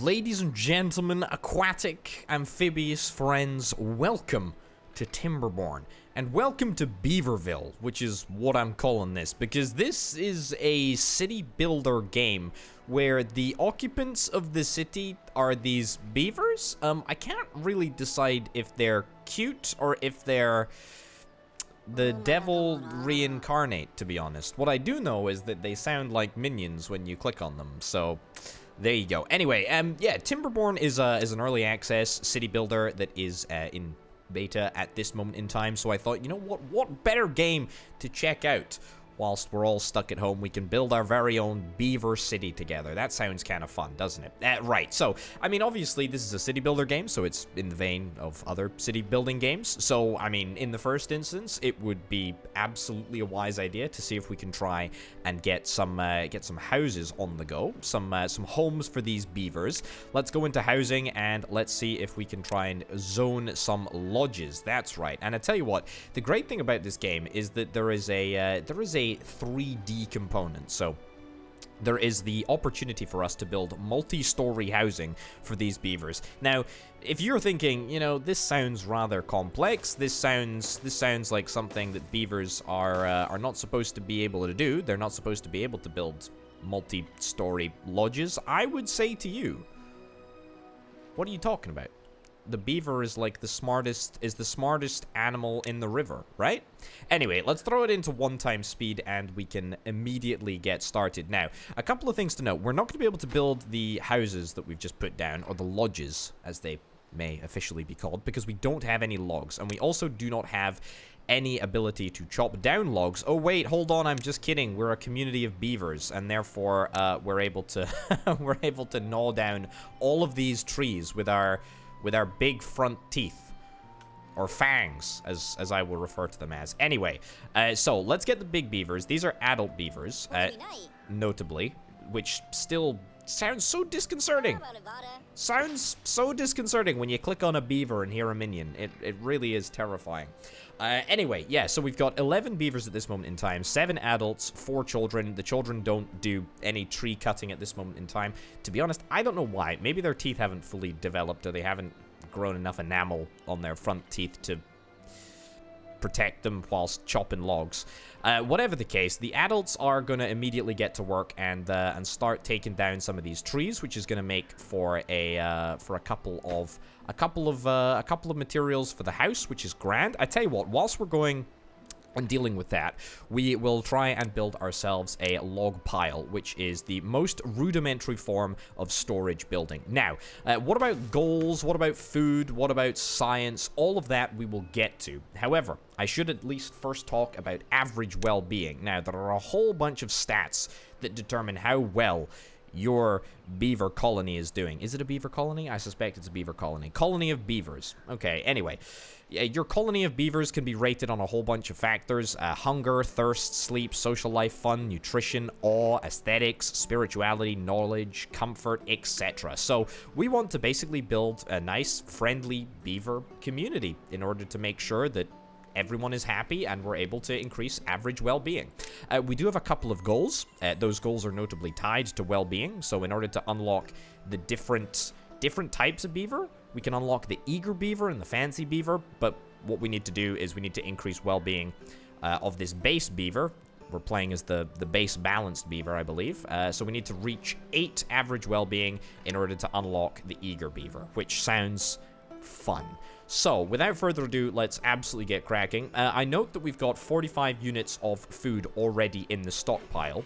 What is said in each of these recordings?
Ladies and gentlemen, aquatic, amphibious friends, welcome to Timberborn. And welcome to Beaverville, which is what I'm calling this, because this is a city builder game where the occupants of the city are these beavers. Um, I can't really decide if they're cute or if they're the devil reincarnate, to be honest. What I do know is that they sound like minions when you click on them, so there you go. Anyway, um, yeah, Timberborn is uh, is an early access city builder that is uh, in beta at this moment in time. So I thought, you know what, what better game to check out whilst we're all stuck at home, we can build our very own Beaver City together. That sounds kind of fun, doesn't it? Uh, right, so, I mean, obviously, this is a city builder game, so it's in the vein of other city building games. So, I mean, in the first instance, it would be absolutely a wise idea to see if we can try and get some uh, get some houses on the go, some uh, some homes for these beavers. Let's go into housing and let's see if we can try and zone some lodges. That's right. And I tell you what, the great thing about this game is that there is a uh, there is a 3D component. So there is the opportunity for us to build multi-story housing for these beavers. Now, if you're thinking, you know, this sounds rather complex, this sounds this sounds like something that beavers are uh, are not supposed to be able to do. They're not supposed to be able to build multi-story lodges. I would say to you, what are you talking about? The beaver is like the smartest is the smartest animal in the river, right? Anyway, let's throw it into one-time speed and we can immediately get started. Now, a couple of things to note. We're not going to be able to build the houses that we've just put down, or the lodges, as they may officially be called, because we don't have any logs, and we also do not have any ability to chop down logs. Oh, wait, hold on, I'm just kidding. We're a community of beavers, and therefore, uh, we're able to we're able to gnaw down all of these trees with our with our big front teeth. Or fangs, as, as I will refer to them as. Anyway, uh, so let's get the big beavers. These are adult beavers, uh, notably, which still sounds so disconcerting. Sounds so disconcerting when you click on a beaver and hear a minion. It, it really is terrifying. Uh, anyway, yeah, so we've got 11 beavers at this moment in time, 7 adults, 4 children. The children don't do any tree cutting at this moment in time. To be honest, I don't know why. Maybe their teeth haven't fully developed or they haven't grown enough enamel on their front teeth to protect them whilst chopping logs. Uh, whatever the case, the adults are going to immediately get to work and uh, and start taking down some of these trees, which is going to make for a uh, for a couple of a couple of uh, a couple of materials for the house, which is grand. I tell you what, whilst we're going and dealing with that, we will try and build ourselves a log pile, which is the most rudimentary form of storage building. Now, uh, what about goals? What about food? What about science? All of that we will get to. However, I should at least first talk about average well-being. Now, there are a whole bunch of stats that determine how well your beaver colony is doing. Is it a beaver colony? I suspect it's a beaver colony. Colony of beavers. Okay, anyway your colony of beavers can be rated on a whole bunch of factors. Uh, hunger, thirst, sleep, social life, fun, nutrition, awe, aesthetics, spirituality, knowledge, comfort, etc. So we want to basically build a nice, friendly beaver community in order to make sure that everyone is happy and we're able to increase average well-being. Uh, we do have a couple of goals. Uh, those goals are notably tied to well-being. So in order to unlock the different different types of beaver, we can unlock the eager beaver and the fancy beaver, but what we need to do is we need to increase well-being uh, of this base beaver. We're playing as the, the base balanced beaver, I believe. Uh, so we need to reach 8 average well-being in order to unlock the eager beaver, which sounds fun. So, without further ado, let's absolutely get cracking. Uh, I note that we've got 45 units of food already in the stockpile.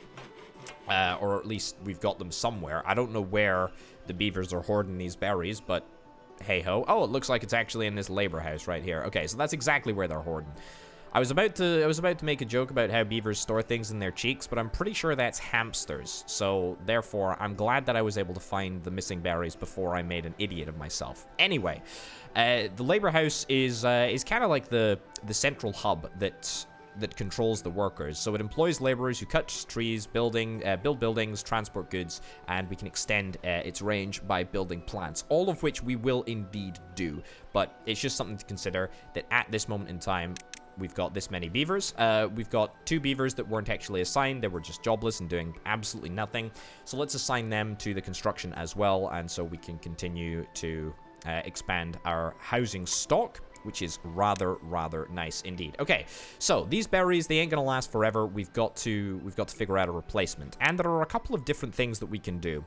Uh, or at least we've got them somewhere. I don't know where the beavers are hoarding these berries, but hey ho. Oh, it looks like it's actually in this labor house right here. Okay, so that's exactly where they're hoarding. I was about to I was about to make a joke about how beavers store things in their cheeks, but I'm pretty sure that's hamsters. So therefore, I'm glad that I was able to find the missing berries before I made an idiot of myself. Anyway, uh, the labor house is uh, is kind of like the the central hub that that controls the workers. So it employs laborers who cut trees, building, uh, build buildings, transport goods, and we can extend uh, its range by building plants, all of which we will indeed do. But it's just something to consider that at this moment in time, we've got this many beavers. Uh, we've got two beavers that weren't actually assigned. They were just jobless and doing absolutely nothing. So let's assign them to the construction as well. And so we can continue to uh, expand our housing stock which is rather rather nice indeed. Okay so these berries they ain't gonna last forever. We've got to we've got to figure out a replacement. And there are a couple of different things that we can do.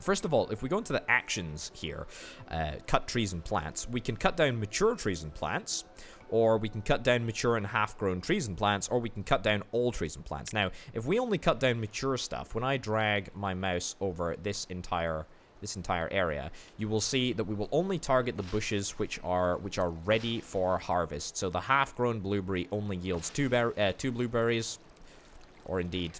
First of all, if we go into the actions here, uh, cut trees and plants, we can cut down mature trees and plants, or we can cut down mature and half-grown trees and plants, or we can cut down all trees and plants. Now, if we only cut down mature stuff, when I drag my mouse over this entire this entire area, you will see that we will only target the bushes which are which are ready for harvest. So the half-grown blueberry only yields two, uh, two blueberries, or indeed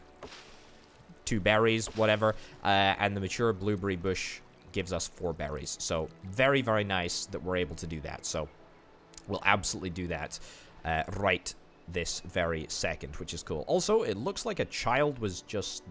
two berries, whatever, uh, and the mature blueberry bush gives us four berries. So very, very nice that we're able to do that. So we'll absolutely do that uh, right this very second, which is cool. Also, it looks like a child was just...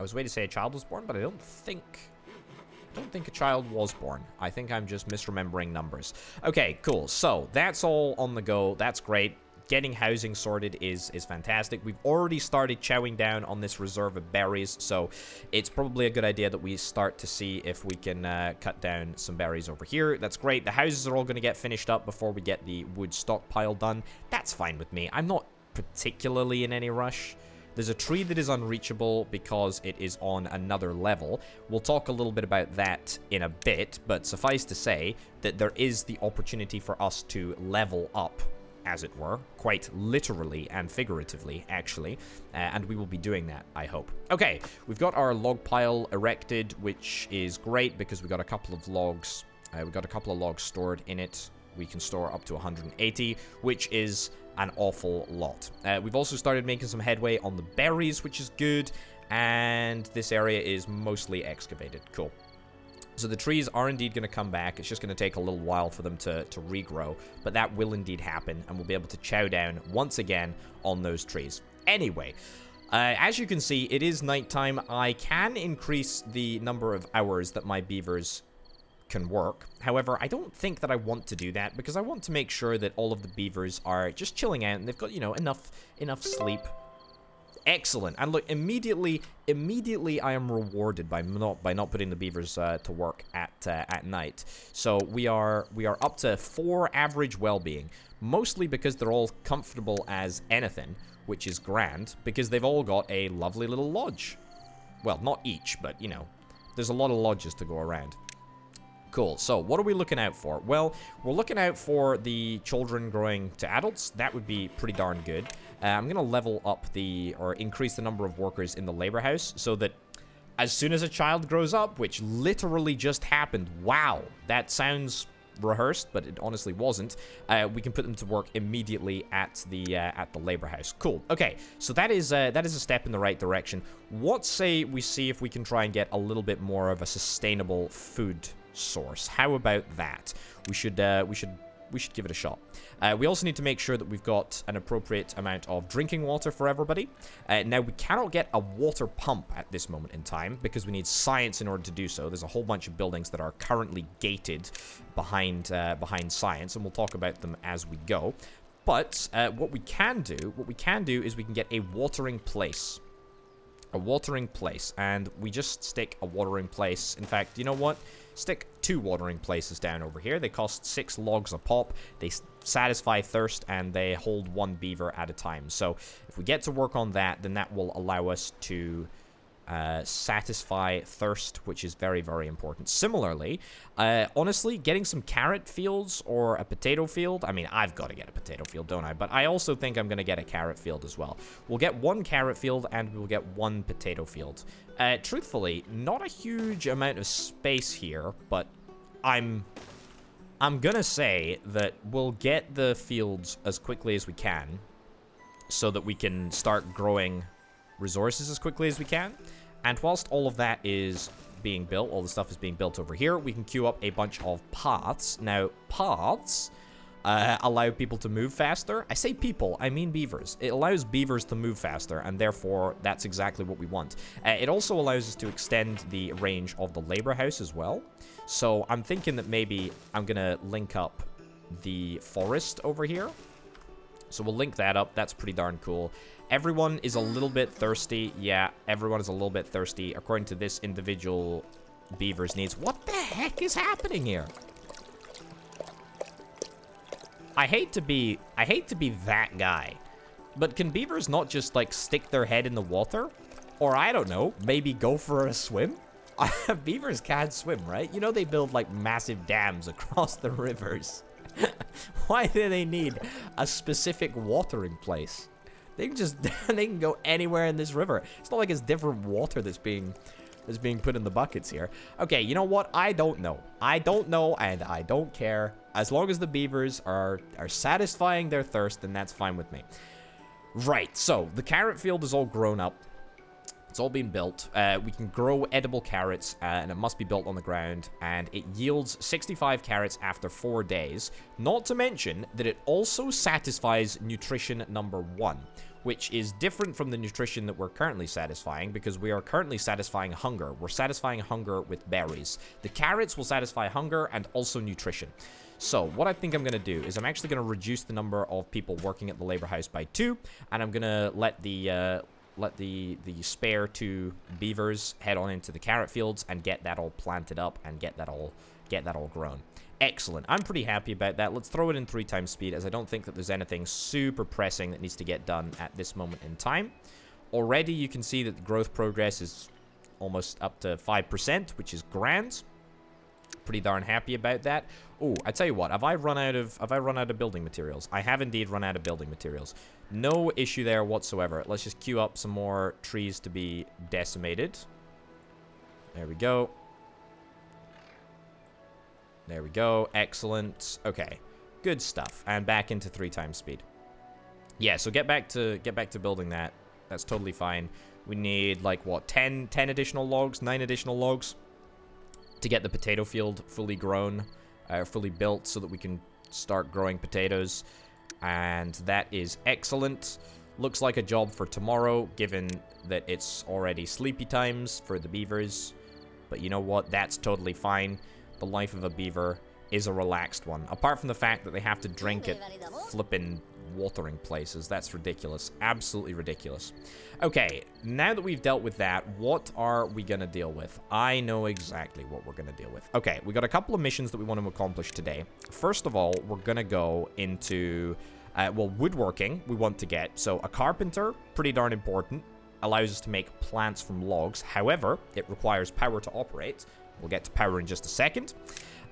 I was waiting to say a child was born, but I don't think... I don't think a child was born. I think I'm just misremembering numbers. Okay, cool. So, that's all on the go. That's great getting housing sorted is is fantastic. We've already started chowing down on this reserve of berries, so it's probably a good idea that we start to see if we can uh, cut down some berries over here. That's great. The houses are all going to get finished up before we get the wood stockpile done. That's fine with me. I'm not particularly in any rush. There's a tree that is unreachable because it is on another level. We'll talk a little bit about that in a bit, but suffice to say that there is the opportunity for us to level up as it were, quite literally and figuratively, actually, uh, and we will be doing that, I hope. Okay, we've got our log pile erected, which is great because we got a couple of logs, uh, we got a couple of logs stored in it. We can store up to 180, which is an awful lot. Uh, we've also started making some headway on the berries, which is good, and this area is mostly excavated. Cool. So the trees are indeed going to come back. It's just going to take a little while for them to, to regrow. But that will indeed happen, and we'll be able to chow down once again on those trees. Anyway, uh, as you can see, it is nighttime. I can increase the number of hours that my beavers can work. However, I don't think that I want to do that because I want to make sure that all of the beavers are just chilling out and they've got, you know, enough enough sleep Excellent. And look, immediately, immediately I am rewarded by not by not putting the beavers uh, to work at uh, at night. So we are we are up to four average well-being, mostly because they're all comfortable as anything, which is grand because they've all got a lovely little lodge. Well, not each, but you know, there's a lot of lodges to go around. Cool. So, what are we looking out for? Well, we're looking out for the children growing to adults. That would be pretty darn good. Uh, I'm going to level up the, or increase the number of workers in the labor house so that as soon as a child grows up, which literally just happened, wow, that sounds rehearsed, but it honestly wasn't. Uh, we can put them to work immediately at the uh, at the labor house. Cool. Okay, so that is uh, that is a step in the right direction. What say we see if we can try and get a little bit more of a sustainable food source? How about that? We should uh, we should we should give it a shot. Uh, we also need to make sure that we've got an appropriate amount of drinking water for everybody. Uh, now, we cannot get a water pump at this moment in time because we need science in order to do so. There's a whole bunch of buildings that are currently gated behind, uh, behind science, and we'll talk about them as we go. But uh, what we can do, what we can do is we can get a watering place a watering place and we just stick a watering place in fact you know what Stick two watering places down over here. They cost six logs a pop. They satisfy thirst and they hold one beaver at a time. So if we get to work on that, then that will allow us to uh, satisfy thirst, which is very, very important. Similarly, uh, honestly, getting some carrot fields or a potato field, I mean, I've got to get a potato field, don't I? But I also think I'm going to get a carrot field as well. We'll get one carrot field and we'll get one potato field. Uh, truthfully, not a huge amount of space here, but I'm... I'm gonna say that we'll get the fields as quickly as we can so that we can start growing resources as quickly as we can. And whilst all of that is being built, all the stuff is being built over here, we can queue up a bunch of paths. Now, paths uh, allow people to move faster. I say people, I mean beavers. It allows beavers to move faster, and therefore, that's exactly what we want. Uh, it also allows us to extend the range of the labor house as well. So I'm thinking that maybe I'm going to link up the forest over here So we'll link that up. That's pretty darn cool. Everyone is a little bit thirsty. Yeah, everyone is a little bit thirsty according to this individual beaver's needs. What the heck is happening here? I hate to be I hate to be that guy. But can beavers not just like stick their head in the water? Or I don't know, maybe go for a swim? beavers can swim, right? You know they build like massive dams across the rivers. Why do they need a specific watering place? They can just they can go anywhere in this river. It's not like it's different water that's being that's being put in the buckets here. Okay, you know what? I don't know. I don't know and I don't care. As long as the beavers are are satisfying their thirst, then that's fine with me. Right, so the carrot field is all grown up. It's all been built. Uh, we can grow edible carrots, uh, and it must be built on the ground, and it yields 65 carrots after 4 days. Not to mention that it also satisfies nutrition number 1, which is different from the nutrition that we're currently satisfying, because we are currently satisfying hunger. We're satisfying hunger with berries. The carrots will satisfy hunger and also nutrition. So, what I think I'm going to do is I'm actually going to reduce the number of people working at the labor house by 2, and I'm going to let the... Uh, let the, the spare two beavers head on into the carrot fields and get that all planted up and get that all get that all grown. Excellent. I'm pretty happy about that. Let's throw it in three times speed as I don't think that there's anything super pressing that needs to get done at this moment in time. Already you can see that the growth progress is almost up to 5%, which is grand. Pretty darn happy about that. Oh, I tell you what, have I run out of have I run out of building materials? I have indeed run out of building materials. No issue there whatsoever. Let's just queue up some more trees to be decimated. There we go. There we go. Excellent. Okay. Good stuff. And back into three times speed. Yeah, so get back to get back to building that. That's totally fine. We need like what 10 10 additional logs, 9 additional logs to get the potato field fully grown, uh, fully built so that we can start growing potatoes and that is excellent. Looks like a job for tomorrow, given that it's already sleepy times for the beavers. But you know what? That's totally fine. The life of a beaver is a relaxed one. Apart from the fact that they have to drink at flippin' watering places. That's ridiculous. Absolutely ridiculous. Okay, now that we've dealt with that, what are we going to deal with? I know exactly what we're going to deal with. Okay, we got a couple of missions that we want to accomplish today. First of all, we're going to go into, uh, well, woodworking we want to get. So a carpenter, pretty darn important, allows us to make planks from logs. However, it requires power to operate. We'll get to power in just a second.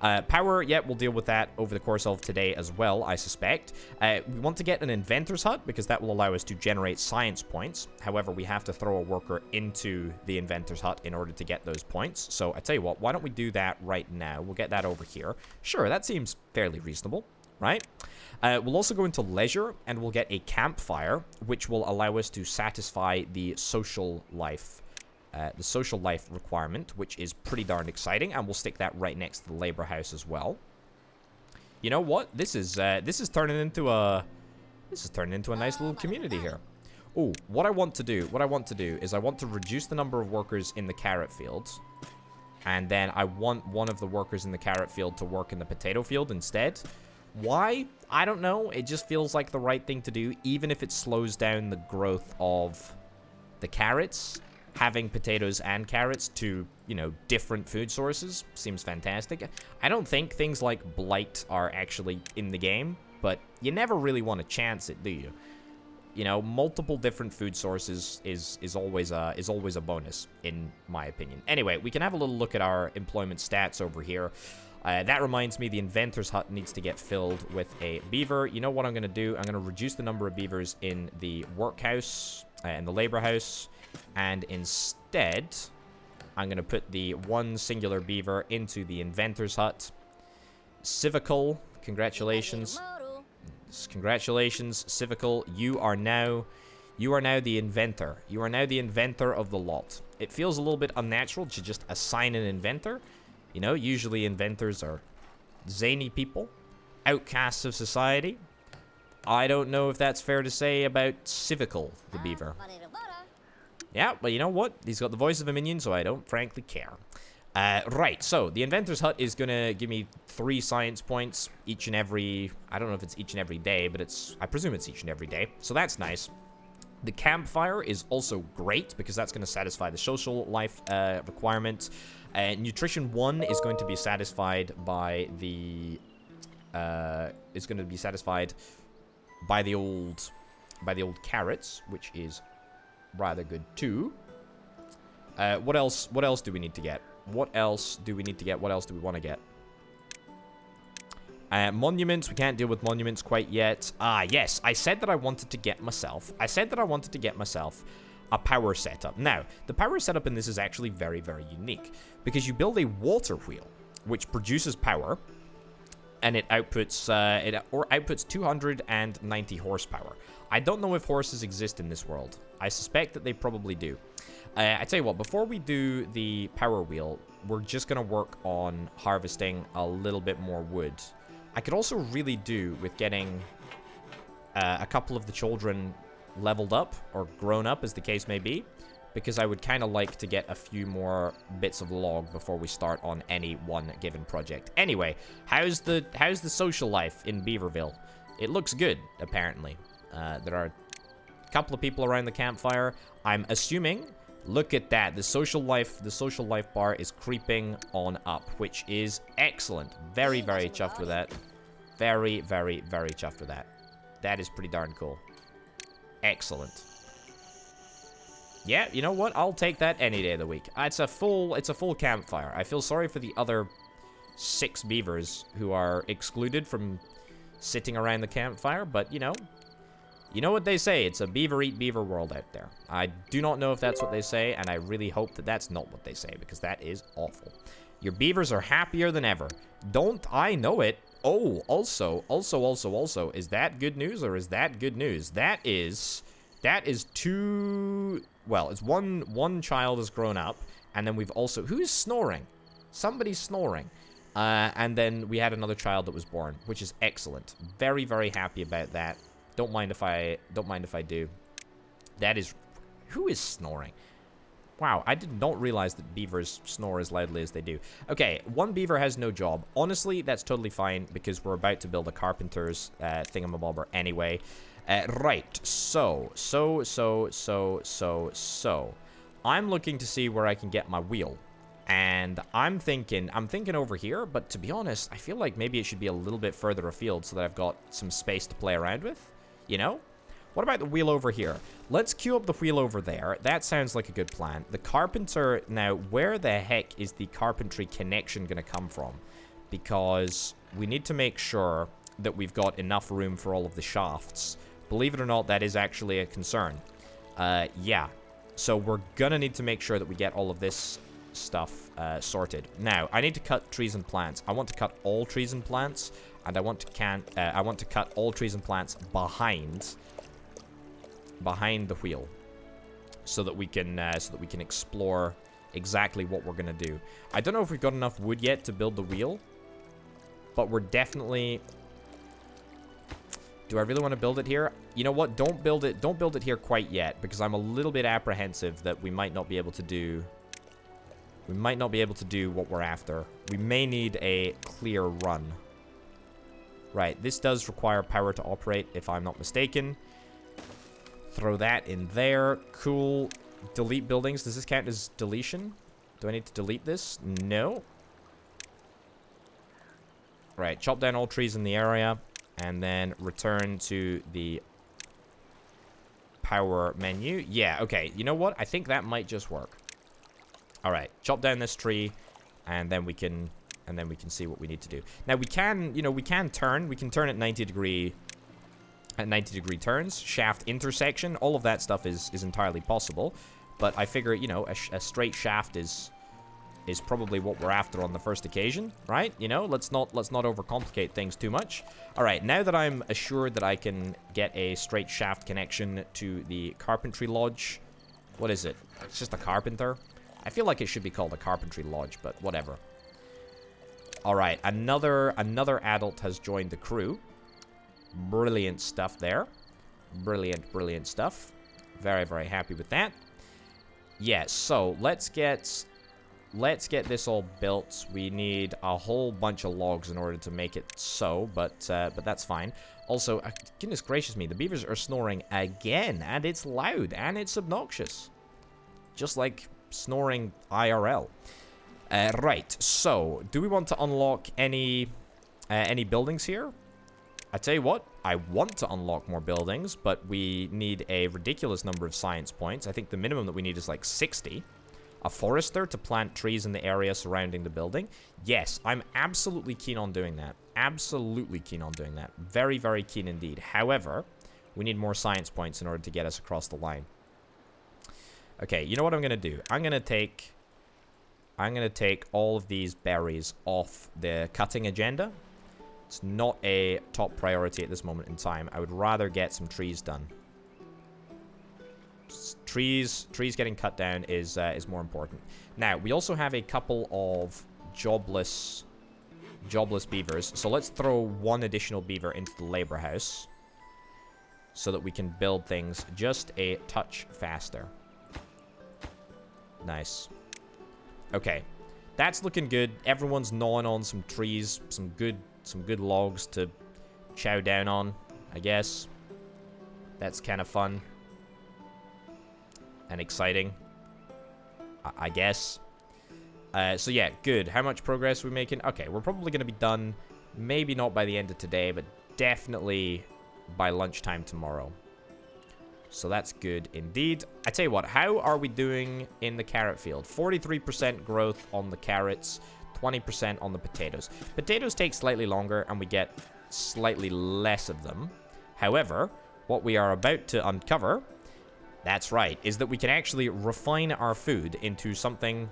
Uh, power, yeah, we'll deal with that over the course of today as well, I suspect. Uh, we want to get an inventor's hut because that will allow us to generate science points. However, we have to throw a worker into the inventor's hut in order to get those points. So I tell you what, why don't we do that right now? We'll get that over here. Sure, that seems fairly reasonable, right? Uh, we'll also go into leisure and we'll get a campfire, which will allow us to satisfy the social life uh, the social life requirement, which is pretty darn exciting, and we'll stick that right next to the labor house as well. You know what? This is uh, this is turning into a this is turning into a nice little community here. Oh, what I want to do, what I want to do is I want to reduce the number of workers in the carrot fields. And then I want one of the workers in the carrot field to work in the potato field instead. Why? I don't know. It just feels like the right thing to do, even if it slows down the growth of the carrots having potatoes and carrots to, you know, different food sources seems fantastic. I don't think things like blight are actually in the game, but you never really want to chance it, do you? You know, multiple different food sources is is always a is always a bonus in my opinion. Anyway, we can have a little look at our employment stats over here. Uh, that reminds me, the inventor's hut needs to get filled with a beaver. You know what I'm going to do? I'm going to reduce the number of beavers in the workhouse uh, and the labor house. And instead, I'm going to put the one singular beaver into the inventor's hut. Civical, congratulations. Congratulations, Civical. You are now... You are now the inventor. You are now the inventor of the lot. It feels a little bit unnatural to just assign an inventor. You know, usually inventors are zany people, outcasts of society. I don't know if that's fair to say about Civical, the beaver. Ah, Yeah, but you know what? He's got the voice of a minion, so I don't frankly care. Uh, right, so the inventor's hut is gonna give me three science points each and every. I don't know if it's each and every day, but it's. I presume it's each and every day, so that's nice. The campfire is also great because that's going to satisfy the social life uh, requirement. Uh, nutrition one is going to be satisfied by the. Uh, is going to be satisfied by the old, by the old carrots, which is rather good too. Uh, what else? What else do we need to get? What else do we need to get? What else do we want to get? Uh, monuments, we can't deal with monuments quite yet. Ah, yes, I said that I wanted to get myself, I said that I wanted to get myself a power setup. Now, the power setup in this is actually very, very unique because you build a water wheel, which produces power, and it outputs, uh, it or outputs 290 horsepower. I don't know if horses exist in this world. I suspect that they probably do. Uh, I tell you what, before we do the power wheel, we're just going to work on harvesting a little bit more wood. I could also really do with getting uh, a couple of the children leveled up, or grown up as the case may be, because I would kind of like to get a few more bits of log before we start on any one given project. Anyway, how's the how's the social life in Beaverville? It looks good, apparently. Uh, there are a couple of people around the campfire. I'm assuming Look at that. The social life, the social life bar is creeping on up, which is excellent. Very, very chuffed with that. Very, very, very chuffed with that. That is pretty darn cool. Excellent. Yeah, you know what? I'll take that any day of the week. Uh, it's a full, it's a full campfire. I feel sorry for the other six beavers who are excluded from sitting around the campfire, but you know, you know what they say, it's a beaver eat beaver world out there. I do not know if that's what they say, and I really hope that that's not what they say, because that is awful. Your beavers are happier than ever. Don't I know it? Oh, also, also, also, also, is that good news or is that good news? That is, that is two, well, it's one, one child has grown up, and then we've also, who's snoring? Somebody's snoring. Uh, and then we had another child that was born, which is excellent. Very, very happy about that. Don't mind if I don't mind if I do. That is who is snoring? Wow, I did not realize that beavers snore as loudly as they do. Okay, one beaver has no job. Honestly, that's totally fine because we're about to build a carpenter's uh, thingamabobber anyway. Uh, right, so, so, so, so, so, so. I'm looking to see where I can get my wheel. And I'm thinking, I'm thinking over here, but to be honest, I feel like maybe it should be a little bit further afield so that I've got some space to play around with you know? What about the wheel over here? Let's queue up the wheel over there. That sounds like a good plan. The carpenter, now, where the heck is the carpentry connection going to come from? Because we need to make sure that we've got enough room for all of the shafts. Believe it or not, that is actually a concern. Uh, yeah. So we're to need to make sure that we get all of this stuff uh, sorted. Now, I need to cut trees and plants. I want to cut all trees and plants and I want to can uh, I want to cut all trees and plants behind behind the wheel so that we can uh, so that we can explore exactly what we're gonna do. I don't know if we've got enough wood yet to build the wheel, but we're definitely. Do I really want to build it here? You know what? Don't build it. Don't build it here quite yet because I'm a little bit apprehensive that we might not be able to do. We might not be able to do what we're after. We may need a clear run. Right, this does require power to operate, if I'm not mistaken. Throw that in there. Cool. Delete buildings. Does this count as deletion? Do I need to delete this? No. Right, chop down all trees in the area. And then return to the power menu. Yeah, okay. You know what? I think that might just work. Alright, chop down this tree. And then we can and then we can see what we need to do. Now we can, you know, we can turn. We can turn at 90 degree at 90 degree turns, shaft intersection. All of that stuff is is entirely possible. But I figure, you know, a, a straight shaft is is probably what we're after on the first occasion, right? You know, let's not let's not overcomplicate things too much. All right, now that I'm assured that I can get a straight shaft connection to the carpentry lodge, what is it? It's just a carpenter. I feel like it should be called a carpentry lodge, but whatever. All right, another another adult has joined the crew. Brilliant stuff there. Brilliant, brilliant stuff. Very, very happy with that. Yes, yeah, so let's get let's get this all built. We need a whole bunch of logs in order to make it so, but uh, but that's fine. Also, uh, goodness gracious me, the beavers are snoring again, and it's loud, and it's obnoxious. Just like snoring IRL. Uh, right, so, do we want to unlock any uh, any buildings here? I tell you what, I want to unlock more buildings, but we need a ridiculous number of science points. I think the minimum that we need is like 60. A forester to plant trees in the area surrounding the building. Yes, I'm absolutely keen on doing that. Absolutely keen on doing that. Very, very keen indeed. However, we need more science points in order to get us across the line. Okay, you know what I'm going to do? I'm going to take I'm going to take all of these berries off the cutting agenda. It's not a top priority at this moment in time. I would rather get some trees done. Trees trees getting cut down is uh, is more important. Now, we also have a couple of jobless jobless beavers. So let's throw one additional beaver into the labor house so that we can build things just a touch faster. Nice. Okay. That's looking good. Everyone's gnawing on some trees, some good some good logs to chow down on, I guess. That's kind of fun. And exciting. I, I guess. Uh, so yeah, good. How much progress are we making? Okay, we're probably going to be done, maybe not by the end of today, but definitely by lunchtime tomorrow. So that's good indeed. I tell you what, how are we doing in the carrot field? 43% growth on the carrots, 20% on the potatoes. Potatoes take slightly longer and we get slightly less of them. However, what we are about to uncover, that's right, is that we can actually refine our food into something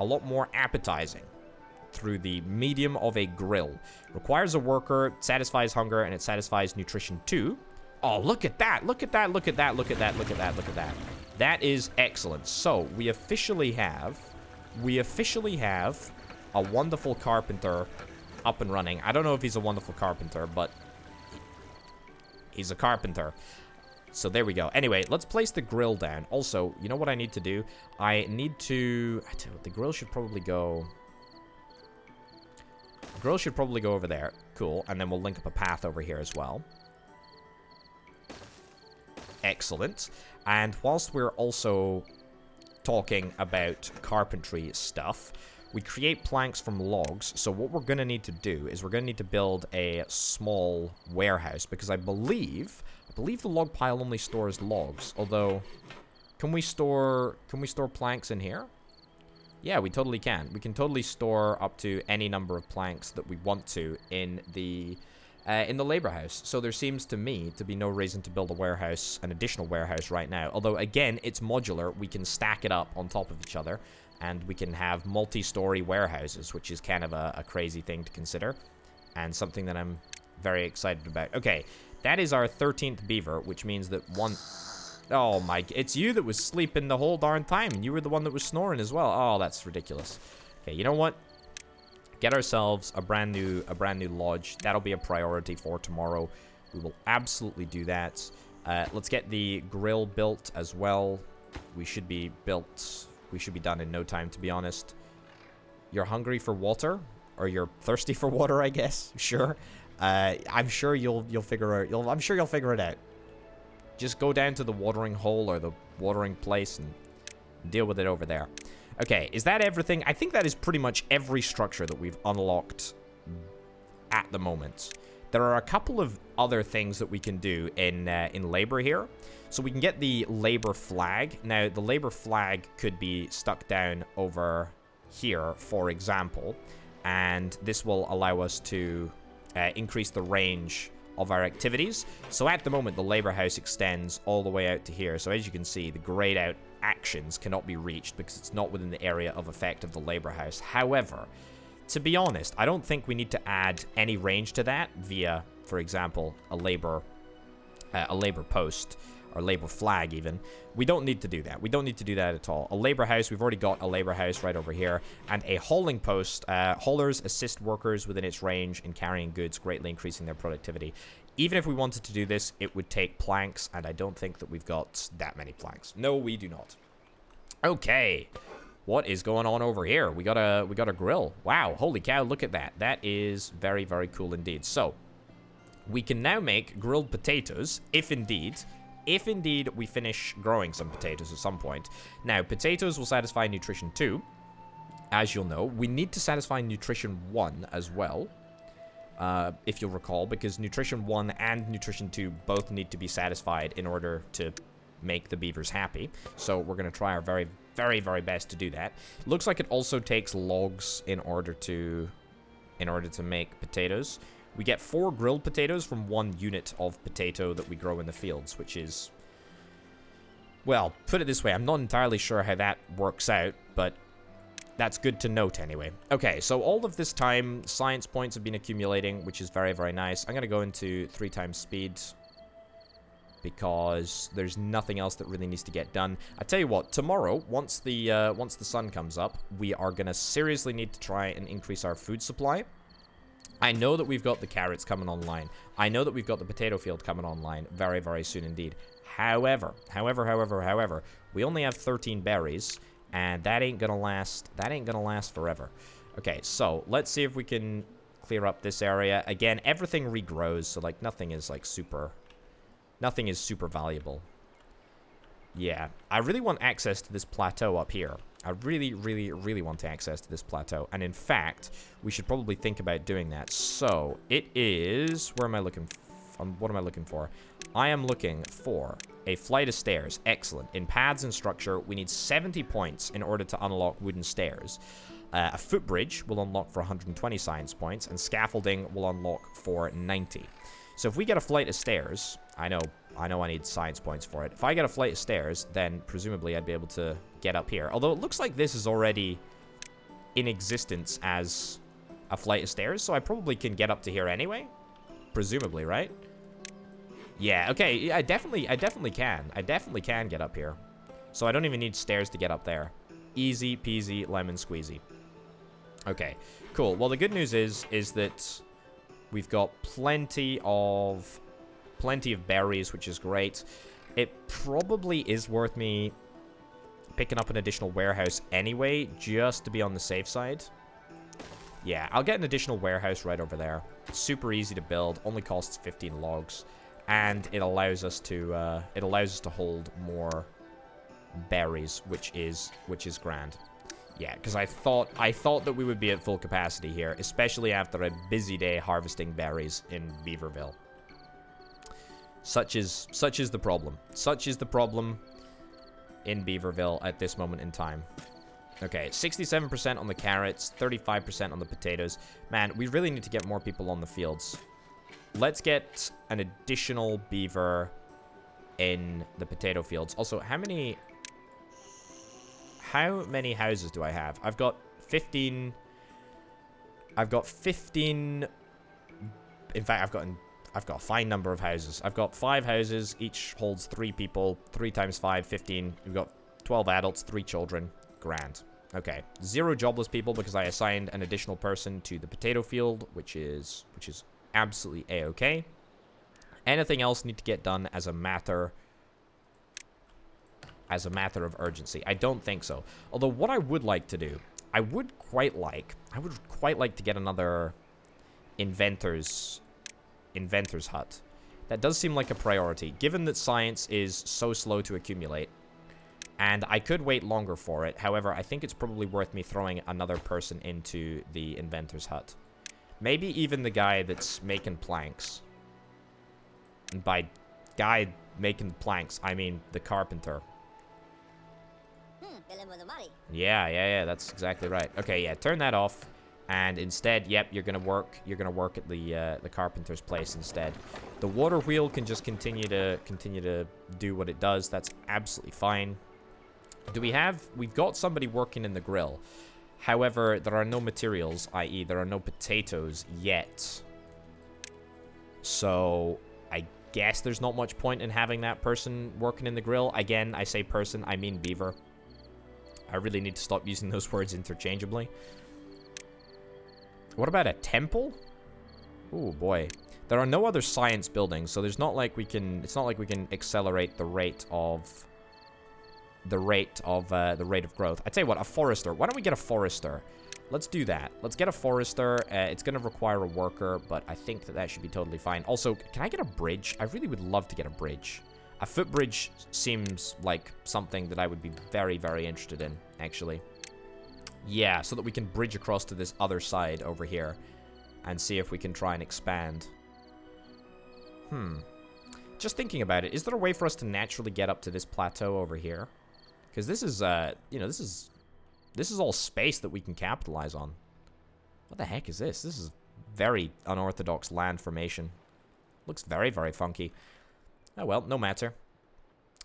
a lot more appetizing through the medium of a grill. Requires a worker, satisfies hunger, and it satisfies nutrition too. Oh, look at that. Look at that. Look at that. Look at that. Look at that. Look at that. That is excellent. So, we officially have... We officially have a wonderful carpenter up and running. I don't know if he's a wonderful carpenter, but... He's a carpenter. So there we go. Anyway, let's place the grill down. Also, you know what I need to do? I need to... I you what, the grill should probably go... The grill should probably go over there. Cool. And then we'll link up a path over here as well. Excellent. And whilst we're also talking about carpentry stuff, we create planks from logs. So what we're going to need to do is we're going to need to build a small warehouse because I believe, believe the log pile only stores logs. Although, can we store, can we store planks in here? Yeah, we totally can. We can totally store up to any number of planks that we want to in the uh, in the labor house. So there seems to me to be no reason to build a warehouse, an additional warehouse right now. Although, again, it's modular. We can stack it up on top of each other. And we can have multi-story warehouses, which is kind of a, a crazy thing to consider. And something that I'm very excited about. Okay, that is our 13th beaver, which means that one... Oh my... It's you that was sleeping the whole darn time, and you were the one that was snoring as well. Oh, that's ridiculous. Okay, you know what? get ourselves a brand new a brand new lodge. That'll be a priority for tomorrow. We will absolutely do that. Uh, let's get the grill built as well. We should be built. We should be done in no time, to be honest. You're hungry for water, or you're thirsty for water, I guess. Sure. Uh, I'm sure you'll you'll figure out. You'll, I'm sure you'll figure it out. Just go down to the watering hole or the watering place and deal with it over there. Okay, is that everything? I think that is pretty much every structure that we've unlocked at the moment. There are a couple of other things that we can do in uh, in labor here. So we can get the labor flag. Now, the labor flag could be stuck down over here, for example. And this will allow us to uh, increase the range of our activities. So at the moment, the labor house extends all the way out to here. So as you can see, the grayed out actions cannot be reached because it's not within the area of effect of the labor house. However, to be honest, I don't think we need to add any range to that via, for example, a labor, uh, a labor post or labor flag even. We don't need to do that. We don't need to do that at all. A labor house, we've already got a labor house right over here. And a hauling post. Uh, haulers assist workers within its range in carrying goods, greatly increasing their productivity. Even if we wanted to do this, it would take planks, and I don't think that we've got that many planks. No, we do not. Okay. What is going on over here? We got a we got a grill. Wow, holy cow, look at that. That is very, very cool indeed. So, we can now make grilled potatoes, if indeed, if indeed we finish growing some potatoes at some point. Now, potatoes will satisfy nutrition 2, as you'll know. We need to satisfy nutrition 1 as well, uh, if you'll recall, because nutrition 1 and nutrition 2 both need to be satisfied in order to make the beavers happy. So we're going to try our very, very, very best to do that. Looks like it also takes logs in order to in order to make potatoes. We get four grilled potatoes from one unit of potato that we grow in the fields, which is... Well, put it this way, I'm not entirely sure how that works out, but that's good to note anyway. Okay, so all of this time, science points have been accumulating, which is very, very nice. I'm going to go into three times speed because there's nothing else that really needs to get done. I tell you what, tomorrow, once the uh, once the sun comes up, we are going to seriously need to try and increase our food supply. I know that we've got the carrots coming online. I know that we've got the potato field coming online very, very soon indeed. However, however, however, however, we only have 13 berries, and that ain't gonna last, that ain't gonna last forever. Okay, so let's see if we can clear up this area. Again, everything regrows, so like nothing is like super, nothing is super valuable. Yeah, I really want access to this plateau up here. I really, really, really want access to this plateau. And in fact, we should probably think about doing that. So, it is... Where am I looking um, What am I looking for? I am looking for a flight of stairs. Excellent. In paths and structure, we need 70 points in order to unlock wooden stairs. Uh, a footbridge will unlock for 120 science points, and scaffolding will unlock for 90. So if we get a flight of stairs, I know I know I need science points for it. If I get a flight of stairs, then presumably I'd be able to get up here. Although it looks like this is already in existence as a flight of stairs, so I probably can get up to here anyway. Presumably, right? Yeah, okay, I definitely, I definitely can. I definitely can get up here. So I don't even need stairs to get up there. Easy peasy lemon squeezy. Okay, cool. Well, the good news is, is that we've got plenty of plenty of berries, which is great. It probably is worth me picking up an additional warehouse anyway, just to be on the safe side. Yeah, I'll get an additional warehouse right over there. Super easy to build, only costs 15 logs, and it allows us to uh, it allows us to hold more berries, which is which is grand. Yeah, because I thought I thought that we would be at full capacity here, especially after a busy day harvesting berries in Beaverville. Such is such is the problem. Such is the problem in Beaverville at this moment in time. Okay, 67% on the carrots, 35% on the potatoes. Man, we really need to get more people on the fields. Let's get an additional beaver in the potato fields. Also, how many... How many houses do I have? I've got 15... I've got 15... In fact, I've got I've got a fine number of houses. I've got five houses, each holds three people. Three times five, 15. We've got 12 adults, three children. Grand. Okay, zero jobless people because I assigned an additional person to the potato field, which is which is absolutely a-okay. Anything else need to get done as a matter as a matter of urgency? I don't think so. Although what I would like to do, I would quite like, I would quite like to get another inventor's Inventor's Hut. That does seem like a priority, given that science is so slow to accumulate. And I could wait longer for it. However, I think it's probably worth me throwing another person into the Inventor's Hut. Maybe even the guy that's making planks. And by guy making planks, I mean the carpenter. Hmm, yeah, yeah, yeah, that's exactly right. Okay, yeah, turn that off. And instead, yep, you're gonna work. You're gonna work at the uh, the carpenter's place instead. The water wheel can just continue to continue to do what it does. That's absolutely fine. Do we have? We've got somebody working in the grill. However, there are no materials, i.e., there are no potatoes yet. So I guess there's not much point in having that person working in the grill. Again, I say person, I mean beaver. I really need to stop using those words interchangeably. What about a temple? Oh boy. There are no other science buildings, so there's not like we can... It's not like we can accelerate the rate of the rate of uh, the rate of growth. I tell you what, a forester. Why don't we get a forester? Let's do that. Let's get a forester. Uh, it's going to require a worker, but I think that that should be totally fine. Also, can I get a bridge? I really would love to get a bridge. A footbridge seems like something that I would be very, very interested in, actually. Yeah, so that we can bridge across to this other side over here and see if we can try and expand. Hmm. Just thinking about it, is there a way for us to naturally get up to this plateau over here? Because this is, uh, you know, this is this is all space that we can capitalize on. What the heck is this? This is very unorthodox land formation. Looks very, very funky. Oh well, no matter.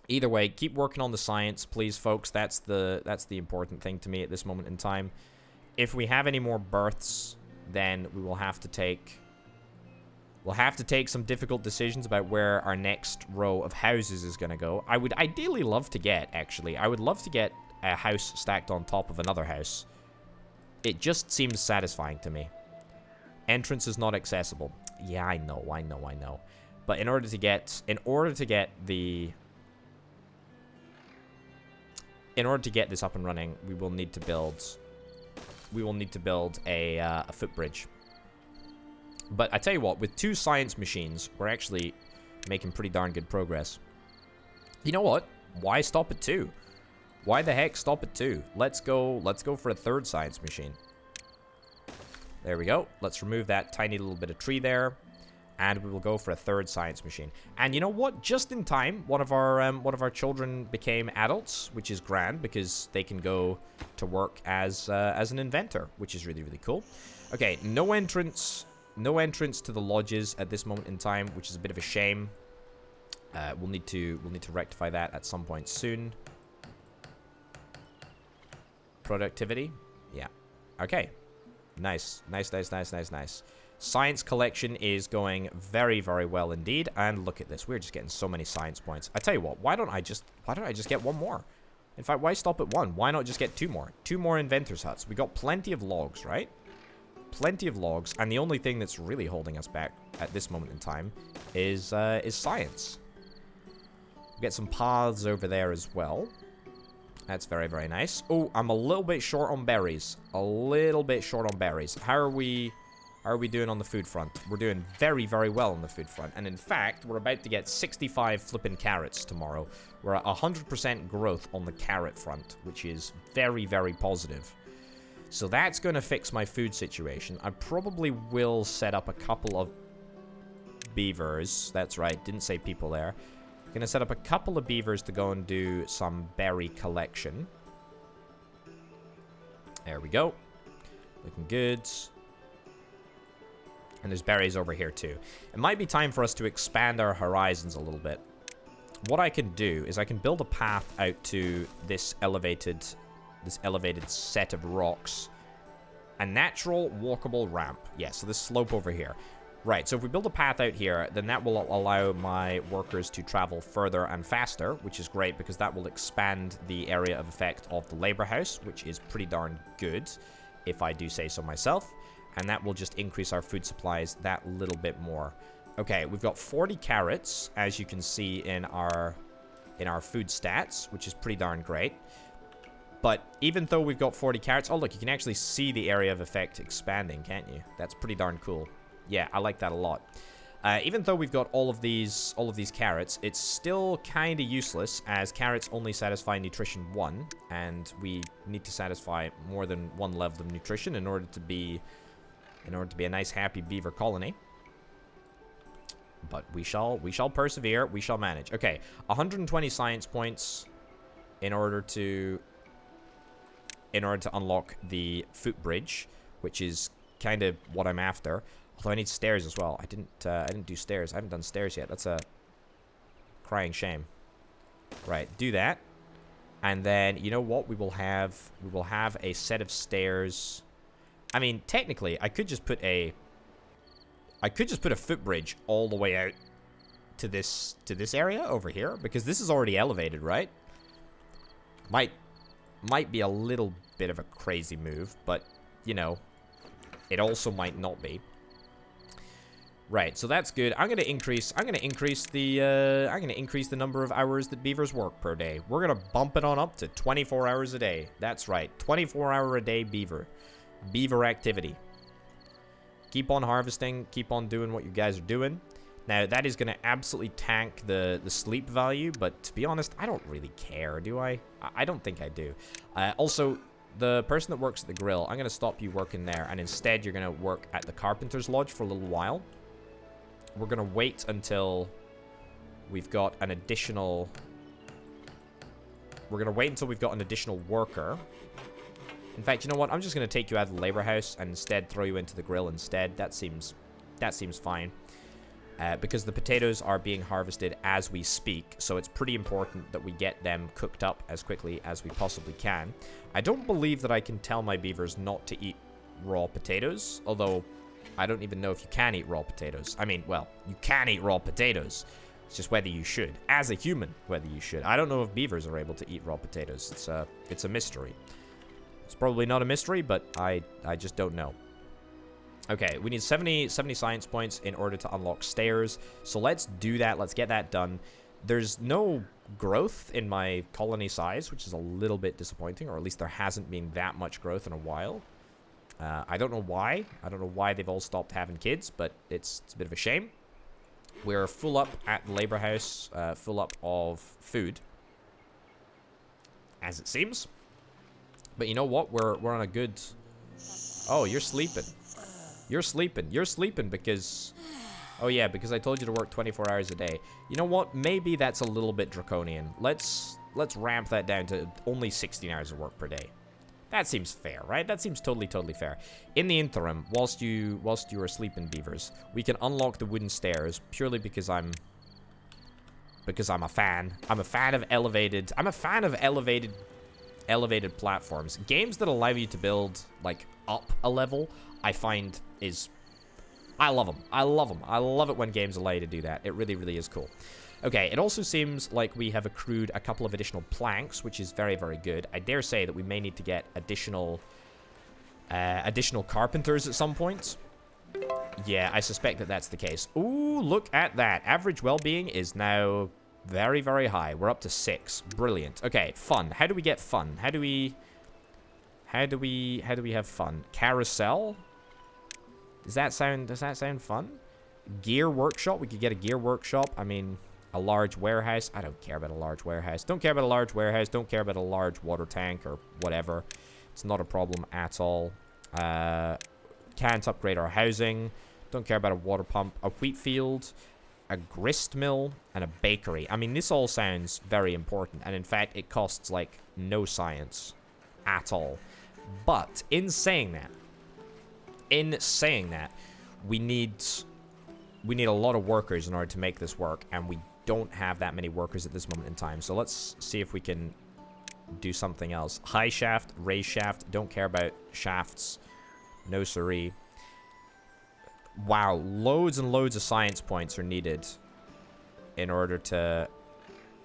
Either way, keep working on the science, please, folks. That's the that's the important thing to me at this moment in time. If we have any more births, then we will have to take we'll have to take some difficult decisions about where our next row of houses is going to go. I would ideally love to get, actually, I would love to get a house stacked on top of another house. It just seems satisfying to me. Entrance is not accessible. Yeah, I know, I know, I know. But in order to get, in order to get the, in order to get this up and running, we will need to build, we will need to build a, uh, a footbridge. But I tell you what, with two science machines, we're actually making pretty darn good progress. You know what? Why stop at two? Why the heck stop at two? Let's go, let's go for a third science machine. There we go. Let's remove that tiny little bit of tree there. And we will go for a third science machine. And you know what? Just in time, one of our um, one of our children became adults, which is grand because they can go to work as uh, as an inventor, which is really really cool. Okay, no entrance, no entrance to the lodges at this moment in time, which is a bit of a shame. Uh, we'll need to we'll need to rectify that at some point soon. Productivity? Yeah. Okay. Nice. Nice, nice, nice, nice, nice. Science collection is going very, very well indeed. And look at this. We're just getting so many science points. I tell you what, why don't I just why don't I just get one more? In fact, why stop at one? Why not just get two more? Two more inventor's huts. We got plenty of logs, right? Plenty of logs, and the only thing that's really holding us back at this moment in time is uh, is science. get some paths over there as well. That's very, very nice. Oh, I'm a little bit short on berries. A little bit short on berries. How are we... Are we doing on the food front? We're doing very, very well on the food front. And in fact, we're about to get 65 flipping carrots tomorrow. We're at 100% growth on the carrot front, which is very, very positive. So that's going to fix my food situation. I probably will set up a couple of beavers. That's right, didn't say people there. Gonna set up a couple of beavers to go and do some berry collection. There we go. Looking good. And there's berries over here too. It might be time for us to expand our horizons a little bit. What I can do is I can build a path out to this elevated this elevated set of rocks. A natural walkable ramp. Yeah, so this slope over here. Right, so if we build a path out here, then that will allow my workers to travel further and faster, which is great because that will expand the area of effect of the labor house, which is pretty darn good, if I do say so myself. And that will just increase our food supplies that little bit more. Okay, we've got 40 carrots, as you can see in our in our food stats, which is pretty darn great. But even though we've got 40 carrots, oh look, you can actually see the area of effect expanding, can't you? That's pretty darn cool yeah, I like that a lot. Uh, even though we've got all of these all of these carrots, it's still kind of useless as carrots only satisfy nutrition 1 and we need to satisfy more than one level of nutrition in order to be in order to be a nice happy beaver colony. But we shall we shall persevere, we shall manage. Okay, 120 science points in order to in order to unlock the footbridge, which is kind of what I'm after. Although I need stairs as well. I didn't uh, I didn't do stairs. I haven't done stairs yet. That's a crying shame. Right, do that. And then you know what? We will have we will have a set of stairs. I mean, technically, I could just put a I could just put a footbridge all the way out to this to this area over here because this is already elevated, right? Might might be a little bit of a crazy move, but you know, it also might not be. Right, so that's good. I'm gonna increase. I'm gonna increase the. Uh, I'm gonna increase the number of hours that beavers work per day. We're gonna bump it on up to 24 hours a day. That's right, 24 hour a day beaver, beaver activity. Keep on harvesting. Keep on doing what you guys are doing. Now that is gonna absolutely tank the the sleep value, but to be honest, I don't really care, do I? I, don't think I do. Uh, also, the person that works at the grill, I'm gonna stop you working there, and instead you're gonna work at the carpenter's lodge for a little while we're going to wait until we've got an additional... We're going to wait until we've got an additional worker. In fact, you know what? I'm just going to take you out of the labor house and instead throw you into the grill instead. That seems... That seems fine. Uh, because the potatoes are being harvested as we speak, so it's pretty important that we get them cooked up as quickly as we possibly can. I don't believe that I can tell my beavers not to eat raw potatoes, although I don't even know if you can eat raw potatoes. I mean, well, you can eat raw potatoes. It's just whether you should. As a human, whether you should. I don't know if beavers are able to eat raw potatoes. It's a, it's a mystery. It's probably not a mystery, but I, I just don't know. Okay, we need 70, 70 science points in order to unlock stairs. So let's do that. Let's get that done. There's no growth in my colony size, which is a little bit disappointing, or at least there hasn't been that much growth in a while. Uh, I don't know why. I don't know why they've all stopped having kids, but it's, it's a bit of a shame. We're full up at the labor house, uh, full up of food, as it seems. But you know what? We're we're on a good. Oh, you're sleeping. You're sleeping. You're sleeping because. Oh yeah, because I told you to work 24 hours a day. You know what? Maybe that's a little bit draconian. Let's let's ramp that down to only 16 hours of work per day. That seems fair, right? That seems totally, totally fair. In the interim, whilst you whilst you are sleeping, beavers, we can unlock the wooden stairs purely because I'm because I'm a fan. I'm a fan of elevated. I'm a fan of elevated elevated platforms. Games that allow you to build like up a level, I find is I love them. I love them. I love it when games allow you to do that. It really, really is cool. Okay, it also seems like we have accrued a couple of additional planks, which is very, very good. I dare say that we may need to get additional uh, additional carpenters at some point. Yeah, I suspect that that's the case. Ooh, look at that. Average well-being is now very, very high. We're up to six. Brilliant. Okay, fun. How do we get fun? How do we... How do we... How do we have fun? Carousel? Does that sound... Does that sound fun? Gear workshop? We could get a gear workshop. I mean... A large warehouse. I don't care about a large warehouse. Don't care about a large warehouse. Don't care about a large water tank or whatever. It's not a problem at all. Uh, can't upgrade our housing. Don't care about a water pump. A wheat field. A grist mill. And a bakery. I mean, this all sounds very important. And in fact, it costs like no science at all. But in saying that, in saying that, we need we need a lot of workers in order to make this work, and we don't have that many workers at this moment in time. So let's see if we can do something else. High shaft, raise shaft. Don't care about shafts. No siree. Wow, loads and loads of science points are needed in order to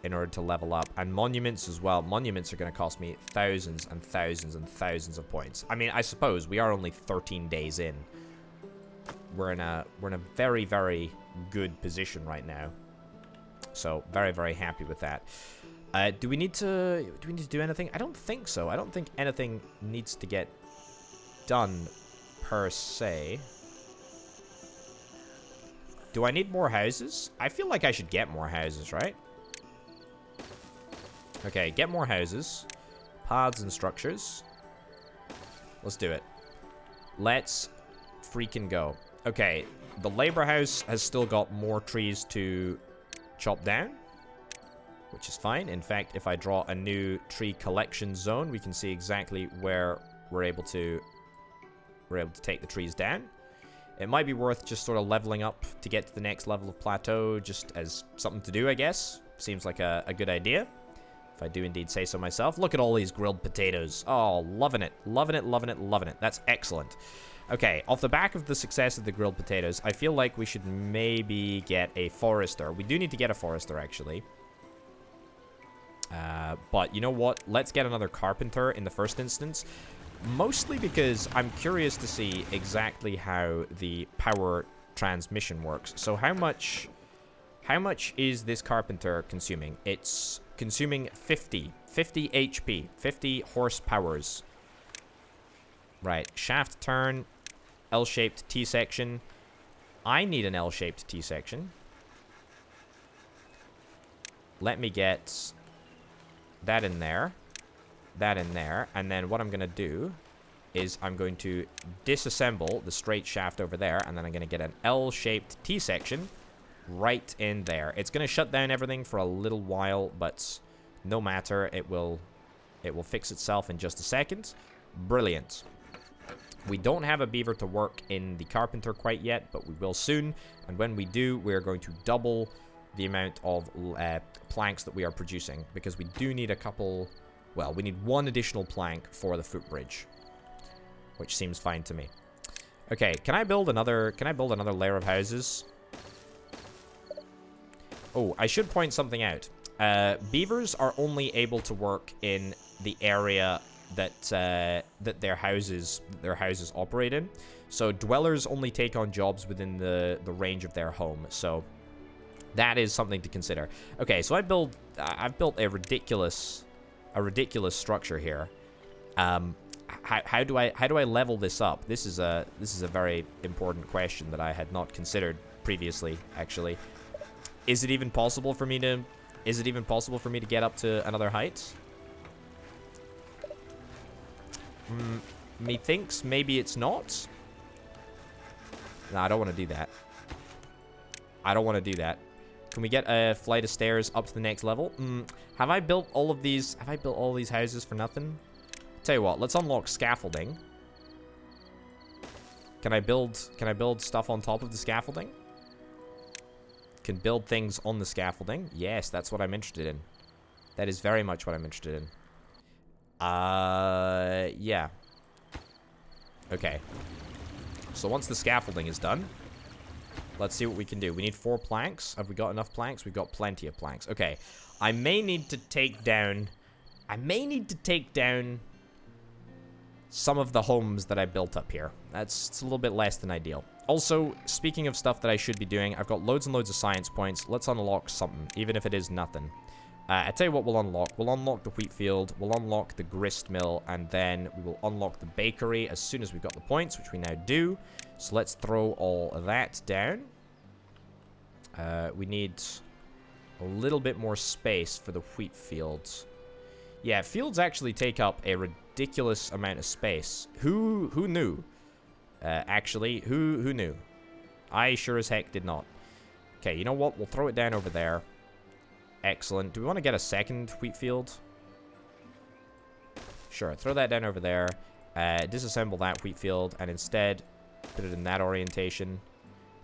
in order to level up. And monuments as well. Monuments are going to cost me thousands and thousands and thousands of points. I mean, I suppose we are only 13 days in. We're in a we're in a very very good position right now. So very, very happy with that. Uh, do we need to do we need to do anything? I don't think so. I don't think anything needs to get done per se. Do I need more houses? I feel like I should get more houses, right? Okay, get more houses. Paths and structures. Let's do it. Let's freaking go. Okay, the labor house has still got more trees to chop down, which is fine. In fact, if I draw a new tree collection zone, we can see exactly where we're able to we're able to take the trees down. It might be worth just sort of leveling up to get to the next level of plateau, just as something to do, I guess. Seems like a, a good idea. If I do indeed say so myself. Look at all these grilled potatoes. Oh, loving it. Loving it, loving it, loving it. That's excellent. Okay, off the back of the success of the grilled potatoes, I feel like we should maybe get a forester. We do need to get a forester, actually. Uh, but you know what? Let's get another carpenter in the first instance. Mostly because I'm curious to see exactly how the power transmission works. So how much... How much is this carpenter consuming? It's consuming 50. 50 HP. 50 horsepowers. Right. Shaft turn. L-shaped T-section. I need an L-shaped T-section. Let me get that in there. That in there. And then what I'm going to do is I'm going to disassemble the straight shaft over there. And then I'm going to get an L-shaped T-section right in there. It's going to shut down everything for a little while, but no matter. It will, it will fix itself in just a second. Brilliant. We don't have a beaver to work in the carpenter quite yet, but we will soon. And when we do, we're going to double the amount of uh, planks that we are producing. Because we do need a couple... Well, we need one additional plank for the footbridge. Which seems fine to me. Okay, can I build another... Can I build another layer of houses? Oh, I should point something out. Uh, beavers are only able to work in the area that uh, that their houses their houses operate in. So dwellers only take on jobs within the the range of their home. So that is something to consider. Okay, so I build I've built a ridiculous a ridiculous structure here. Um, how, how do I how do I level this up? This is a this is a very important question that I had not considered previously. Actually, is it even possible for me to is it even possible for me to get up to another height? Mm, methinks maybe it's not. No, I don't want to do that. I don't want to do that. Can we get a flight of stairs up to the next level? Mm, have I built all of these? Have I built all these houses for nothing? Tell you what, let's unlock scaffolding. Can I build? Can I build stuff on top of the scaffolding? Can build things on the scaffolding. Yes, that's what I'm interested in. That is very much what I'm interested in. Uh, yeah. Okay. So once the scaffolding is done, let's see what we can do. We need four planks. Have we got enough planks? We've got plenty of planks. Okay. I may need to take down... I may need to take down some of the homes that I built up here. That's a little bit less than ideal. Also, speaking of stuff that I should be doing, I've got loads and loads of science points. Let's unlock something, even if it is nothing. Uh, I tell you what we'll unlock. We'll unlock the wheat field, we'll unlock the grist mill, and then we will unlock the bakery as soon as we've got the points, which we now do. So let's throw all of that down. Uh, we need a little bit more space for the wheat fields. Yeah, fields actually take up a ridiculous amount of space. Who who knew? Uh, actually, who who knew? I sure as heck did not. Okay, you know what? We'll throw it down over there. Excellent. Do we want to get a second wheat field? Sure, throw that down over there. Uh, disassemble that wheat field and instead put it in that orientation.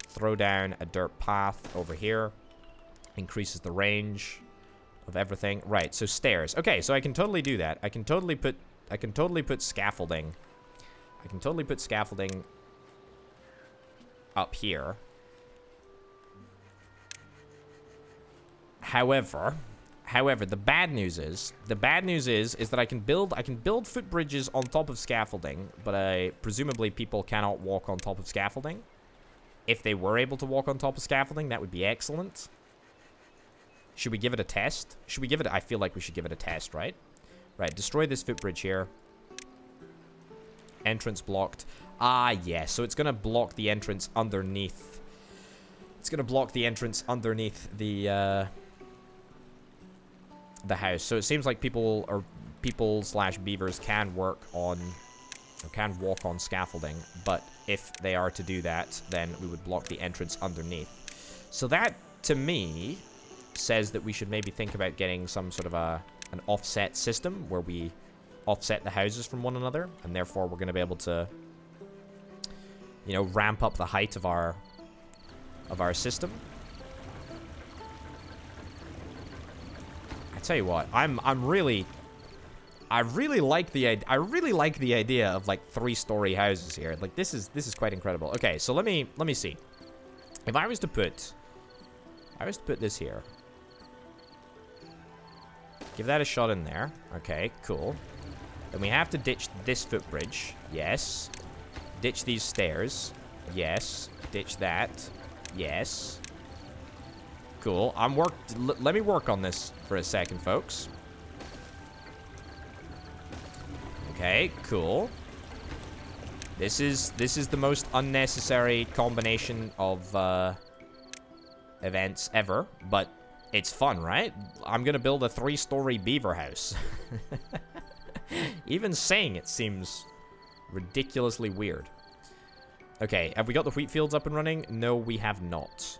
Throw down a dirt path over here. Increases the range of everything. Right, so stairs. Okay, so I can totally do that. I can totally put I can totally put scaffolding. I can totally put scaffolding up here. However, however, the bad news is, the bad news is, is that I can build, I can build footbridges on top of scaffolding, but I, presumably people cannot walk on top of scaffolding. If they were able to walk on top of scaffolding, that would be excellent. Should we give it a test? Should we give it, I feel like we should give it a test, right? Right, destroy this footbridge here. Entrance blocked. Ah, yes. Yeah, so it's going to block the entrance underneath. It's going to block the entrance underneath the, uh, the house. So it seems like people or people slash beavers can work on can walk on scaffolding, but if they are to do that, then we would block the entrance underneath. So that, to me, says that we should maybe think about getting some sort of a an offset system where we offset the houses from one another, and therefore we're going to be able to, you know, ramp up the height of our of our system. Tell you what, I'm I'm really I really like the I really like the idea of like three-story houses here. Like this is this is quite incredible. Okay, so let me let me see. If I was to put I was to put this here. Give that a shot in there. Okay, cool. Then we have to ditch this footbridge. Yes. Ditch these stairs. Yes. Ditch that. Yes. Cool. I'm worked. let me work on this for a second, folks. Okay, cool. This is this is the most unnecessary combination of uh, events ever, but it's fun, right? I'm gonna build a three-story beaver house. Even saying it seems ridiculously weird. Okay, have we got the wheat fields up and running? No, we have not.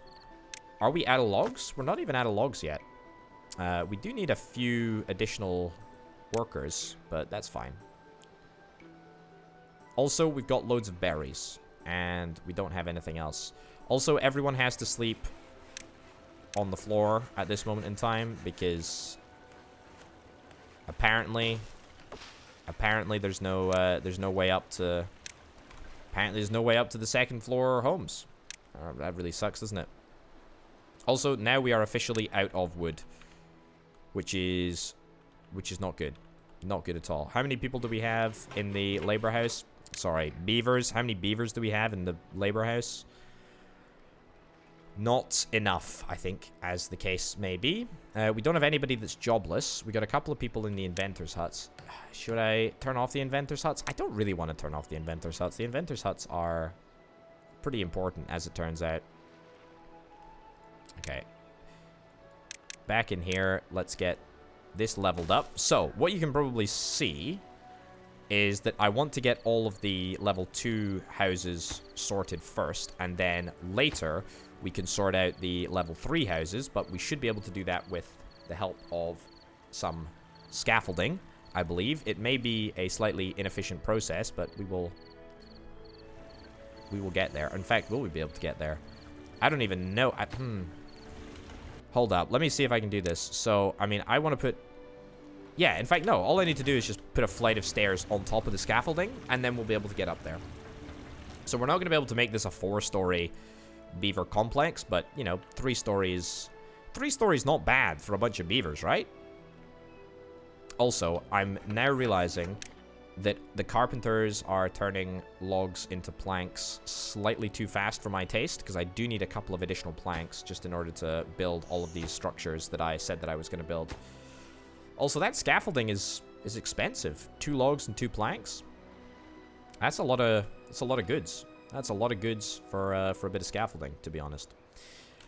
Are we out of logs? We're not even out of logs yet. Uh, we do need a few additional workers, but that's fine. Also, we've got loads of berries, and we don't have anything else. Also, everyone has to sleep on the floor at this moment in time, because apparently, apparently there's no, uh, there's no way up to, apparently there's no way up to the second floor homes. Uh, that really sucks, doesn't it? Also, now we are officially out of wood, which is, which is not good. Not good at all. How many people do we have in the labor house? Sorry, beavers. How many beavers do we have in the labor house? Not enough, I think, as the case may be. Uh, we don't have anybody that's jobless. We got a couple of people in the inventors' huts. Should I turn off the inventors' huts? I don't really want to turn off the inventors' huts. The inventors' huts are pretty important, as it turns out. Okay. Back in here, let's get this leveled up. So, what you can probably see is that I want to get all of the level 2 houses sorted first, and then later we can sort out the level 3 houses, but we should be able to do that with the help of some scaffolding, I believe. It may be a slightly inefficient process, but we will we will get there. In fact, will we be able to get there? I don't even know. I, hmm. Hold up. Let me see if I can do this. So, I mean, I want to put yeah, in fact, no. All I need to do is just put a flight of stairs on top of the scaffolding, and then we'll be able to get up there. So we're not going to be able to make this a four-story beaver complex, but, you know, three stories... Three stories not bad for a bunch of beavers, right? Also, I'm now realizing that the carpenters are turning logs into planks slightly too fast for my taste, because I do need a couple of additional planks just in order to build all of these structures that I said that I was going to build. Also, that scaffolding is is expensive. Two logs and two planks. That's a lot of that's a lot of goods. That's a lot of goods for uh, for a bit of scaffolding, to be honest.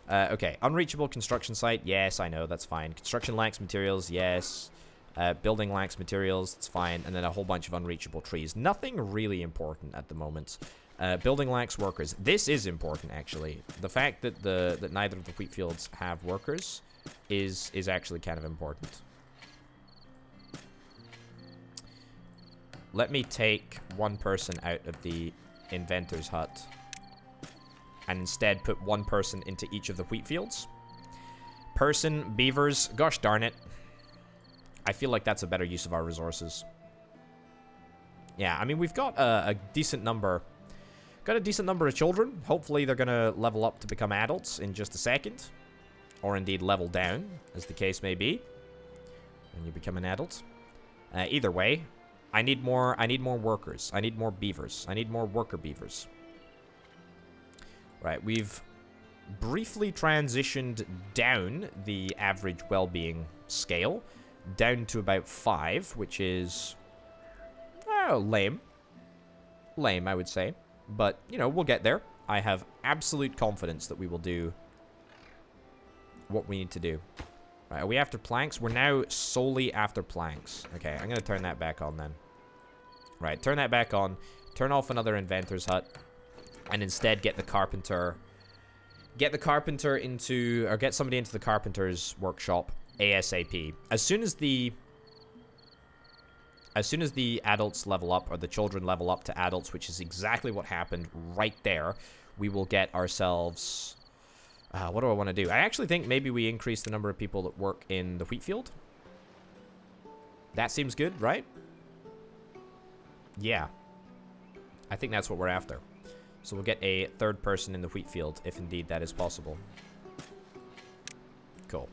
Uh, okay, unreachable construction site. Yes, I know that's fine. Construction lacks materials. Yes. Uh, building lacks materials. it's fine. And then a whole bunch of unreachable trees. Nothing really important at the moment. Uh, building lacks workers. This is important, actually. The fact that the that neither of the wheat fields have workers is is actually kind of important. Let me take one person out of the inventor's hut. And instead put one person into each of the wheat fields. Person, beavers, gosh darn it. I feel like that's a better use of our resources. Yeah, I mean, we've got a, a decent number... Got a decent number of children. Hopefully they're going to level up to become adults in just a second. Or indeed level down, as the case may be. When you become an adult. Uh, either way, I need more I need more workers. I need more beavers. I need more worker beavers. Right, we've briefly transitioned down the average well-being scale down to about 5, which is oh, lame. Lame, I would say. But, you know, we'll get there. I have absolute confidence that we will do what we need to do. Right, are we after planks? We're now solely after planks. Okay, I'm going to turn that back on then. Right, turn that back on. Turn off another inventor's hut. And instead get the carpenter... Get the carpenter into... Or get somebody into the carpenter's workshop ASAP. As soon as the... As soon as the adults level up, or the children level up to adults, which is exactly what happened right there, we will get ourselves... Uh, what do I want to do? I actually think maybe we increase the number of people that work in the wheat field. That seems good, right? Yeah. I think that's what we're after. So we'll get a third person in the wheat field, if indeed that is possible. Cool.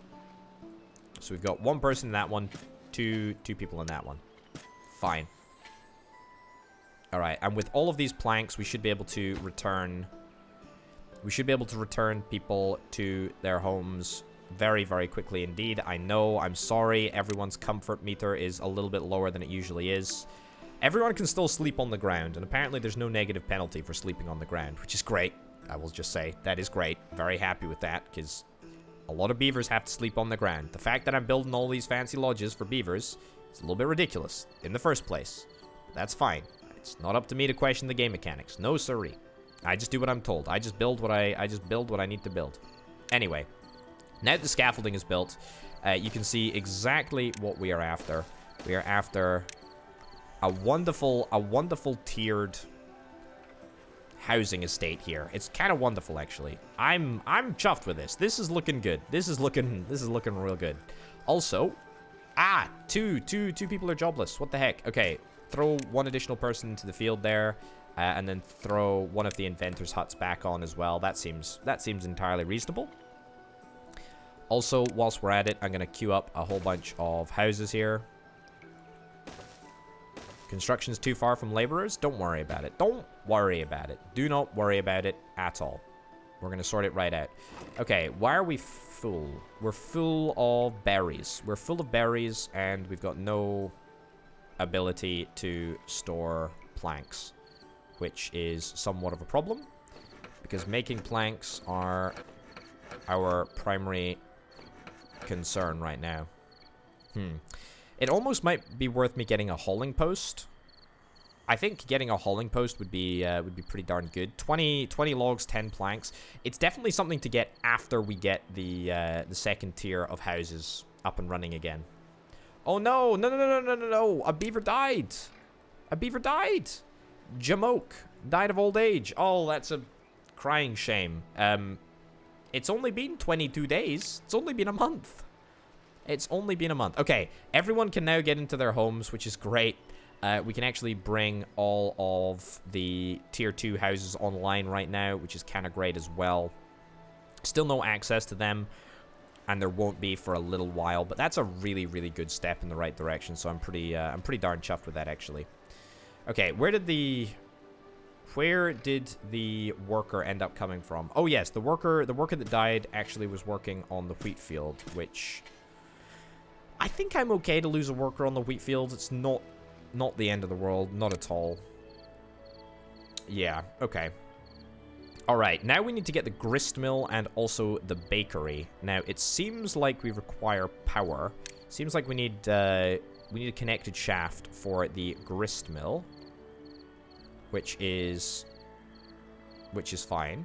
So we've got one person in that one, two two people in that one. Fine. Alright, and with all of these planks, we should be able to return We should be able to return people to their homes very, very quickly indeed. I know, I'm sorry, everyone's comfort meter is a little bit lower than it usually is. Everyone can still sleep on the ground, and apparently there's no negative penalty for sleeping on the ground, which is great. I will just say, that is great. Very happy with that, because a lot of beavers have to sleep on the ground. The fact that I'm building all these fancy lodges for beavers is a little bit ridiculous in the first place. That's fine. It's not up to me to question the game mechanics. No siree. I just do what I'm told. I just build what I I just build what I need to build. Anyway, now that the scaffolding is built, uh, you can see exactly what we are after. We are after a wonderful, a wonderful tiered housing estate here. It's kind of wonderful, actually. I'm, I'm chuffed with this. This is looking good. This is looking, this is looking real good. Also, ah, two, two, two people are jobless. What the heck? Okay, throw one additional person into the field there. Uh, and then throw one of the inventor's huts back on as well. That seems that seems entirely reasonable. Also, whilst we're at it, I'm going to queue up a whole bunch of houses here. Construction's too far from laborers? Don't worry about it. Don't worry about it. Do not worry about it at all. We're going to sort it right out. Okay, why are we full? We're full of berries. We're full of berries, and we've got no ability to store planks, which is somewhat of a problem, because making planks are our primary concern right now. Hmm. It almost might be worth me getting a hauling post. I think getting a hauling post would be uh, would be pretty darn good. 20, 20 logs, 10 planks. It's definitely something to get after we get the uh, the second tier of houses up and running again. Oh no, no, no, no, no, no, no, a beaver died. A beaver died. Jamoke died of old age. Oh, that's a crying shame. Um, it's only been 22 days. It's only been a month. It's only been a month. Okay, everyone can now get into their homes, which is great. Uh, we can actually bring all of the tier 2 houses online right now, which is kind of great as well. Still no access to them, and there won't be for a little while, but that's a really, really good step in the right direction, so I'm pretty, uh, I'm pretty darn chuffed with that, actually. Okay, where did the where did the worker end up coming from? Oh yes, the worker the worker that died actually was working on the wheat field, which I think I'm okay to lose a worker on the wheat fields. It's not not the end of the world, not at all. Yeah, okay. Alright, now we need to get the grist mill and also the bakery. Now, it seems like we require power. Seems like we need uh, we need a connected shaft for the grist mill which is which is fine.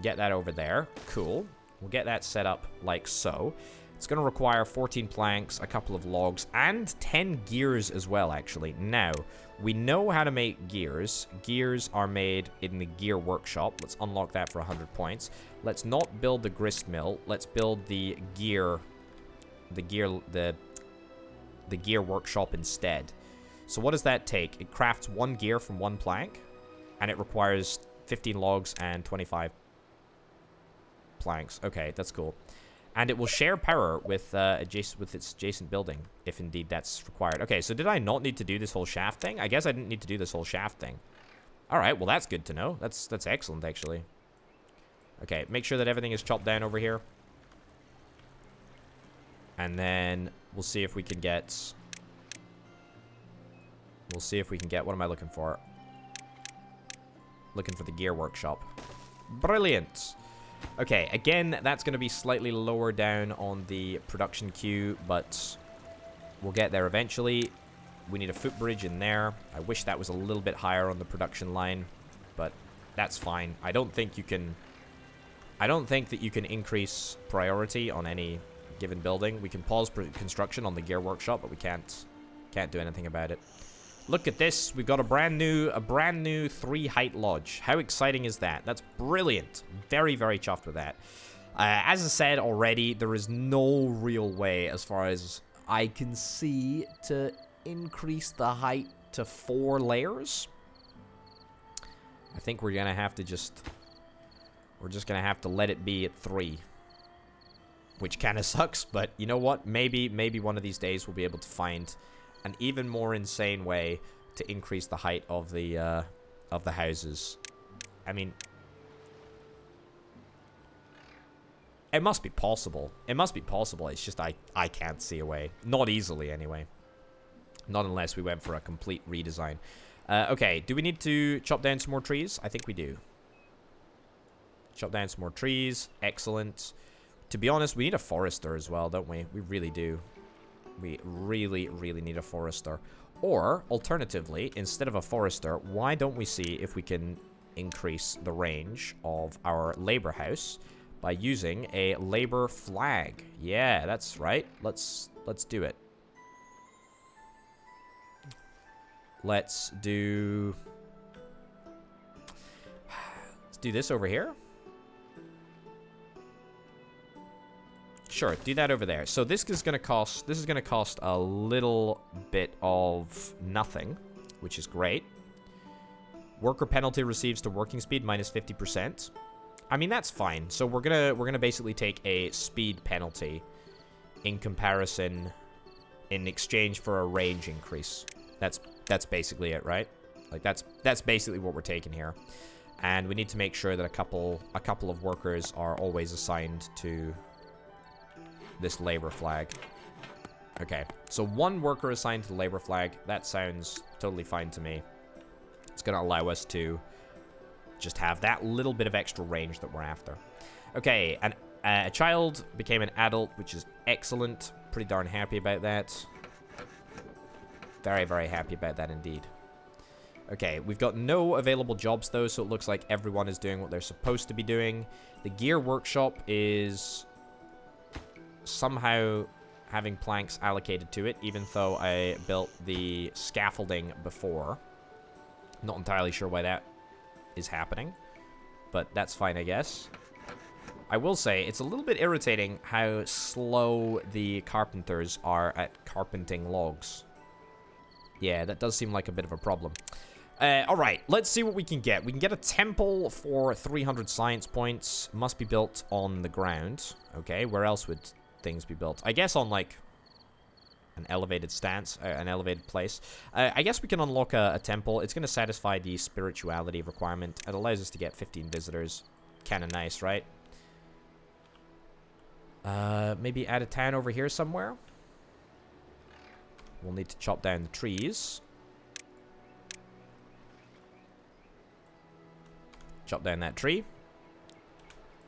Get that over there. Cool. We'll get that set up like so. It's going to require 14 planks, a couple of logs, and 10 gears as well, actually. Now, we know how to make gears. Gears are made in the gear workshop. Let's unlock that for 100 points. Let's not build the grist mill. Let's build the gear, the gear, the, the gear workshop instead. So what does that take? It crafts one gear from one plank, and it requires 15 logs and 25 planks. Okay, that's cool. And it will share power with uh, adjacent with its adjacent building, if indeed that's required. Okay, so did I not need to do this whole shaft thing? I guess I didn't need to do this whole shaft thing. All right, well that's good to know. That's that's excellent actually. Okay, make sure that everything is chopped down over here. And then we'll see if we can get We'll see if we can get... What am I looking for? Looking for the gear workshop. Brilliant. Okay, again, that's going to be slightly lower down on the production queue, but we'll get there eventually. We need a footbridge in there. I wish that was a little bit higher on the production line, but that's fine. I don't think you can... I don't think that you can increase priority on any given building. We can pause construction on the gear workshop, but we can't can't do anything about it. Look at this. We've got a brand new, a brand new three height lodge. How exciting is that? That's brilliant. Very, very chuffed with that. Uh, as I said already, there is no real way, as far as I can see, to increase the height to four layers. I think we're going to have to just... We're just going to have to let it be at three. Which kind of sucks, but you know what? Maybe, maybe one of these days we'll be able to find an even more insane way to increase the height of the uh, of the houses. I mean, It must be possible. It must be possible. It's just I, I can't see a way. Not easily, anyway. Not unless we went for a complete redesign. Uh, okay, do we need to chop down some more trees? I think we do. Chop down some more trees. Excellent. To be honest, we need a forester as well, don't we? We really do. We really, really need a forester. Or, alternatively, instead of a forester, why don't we see if we can increase the range of our labor house by using a labor flag. Yeah, that's right. Let's let's do it. Let's do Let's do this over here. Sure, do that over there. So this is to cost this is to cost a little bit of nothing, which is great. Worker penalty receives to working speed minus 50%. I mean, that's fine. So we're to we're to basically take a speed penalty in comparison in exchange for a range increase. That's that's basically it, right? Like that's that's basically what we're taking here. And we need to make sure that a couple a couple of workers are always assigned to this labor flag. Okay, so one worker assigned to the labor flag. That sounds totally fine to me. It's going to allow us to just have that little bit of extra range that we're after. Okay, and uh, a child became an adult, which is excellent. Pretty darn happy about that. Very, very happy about that indeed. Okay, we've got no available jobs though, so it looks like everyone is doing what they're supposed to be doing. The gear workshop is somehow having planks allocated to it, even though I built the scaffolding before. Not entirely sure why that is happening, but that's fine, I guess. I will say, it's a little bit irritating how slow the carpenters are at carpenting logs. Yeah, that does seem like a bit of a problem. Uh, Alright, let's see what we can get. We can get a temple for 300 science points. Must be built on the ground. Okay, where else would things be built. I guess on, like, an elevated stance, uh, an elevated place. Uh, I guess we can unlock a, a temple. It's going to satisfy the spirituality requirement. It allows us to get 15 visitors. Kind of nice, right? Uh, maybe add a town over here somewhere. We'll need to chop down the trees. Chop down that tree.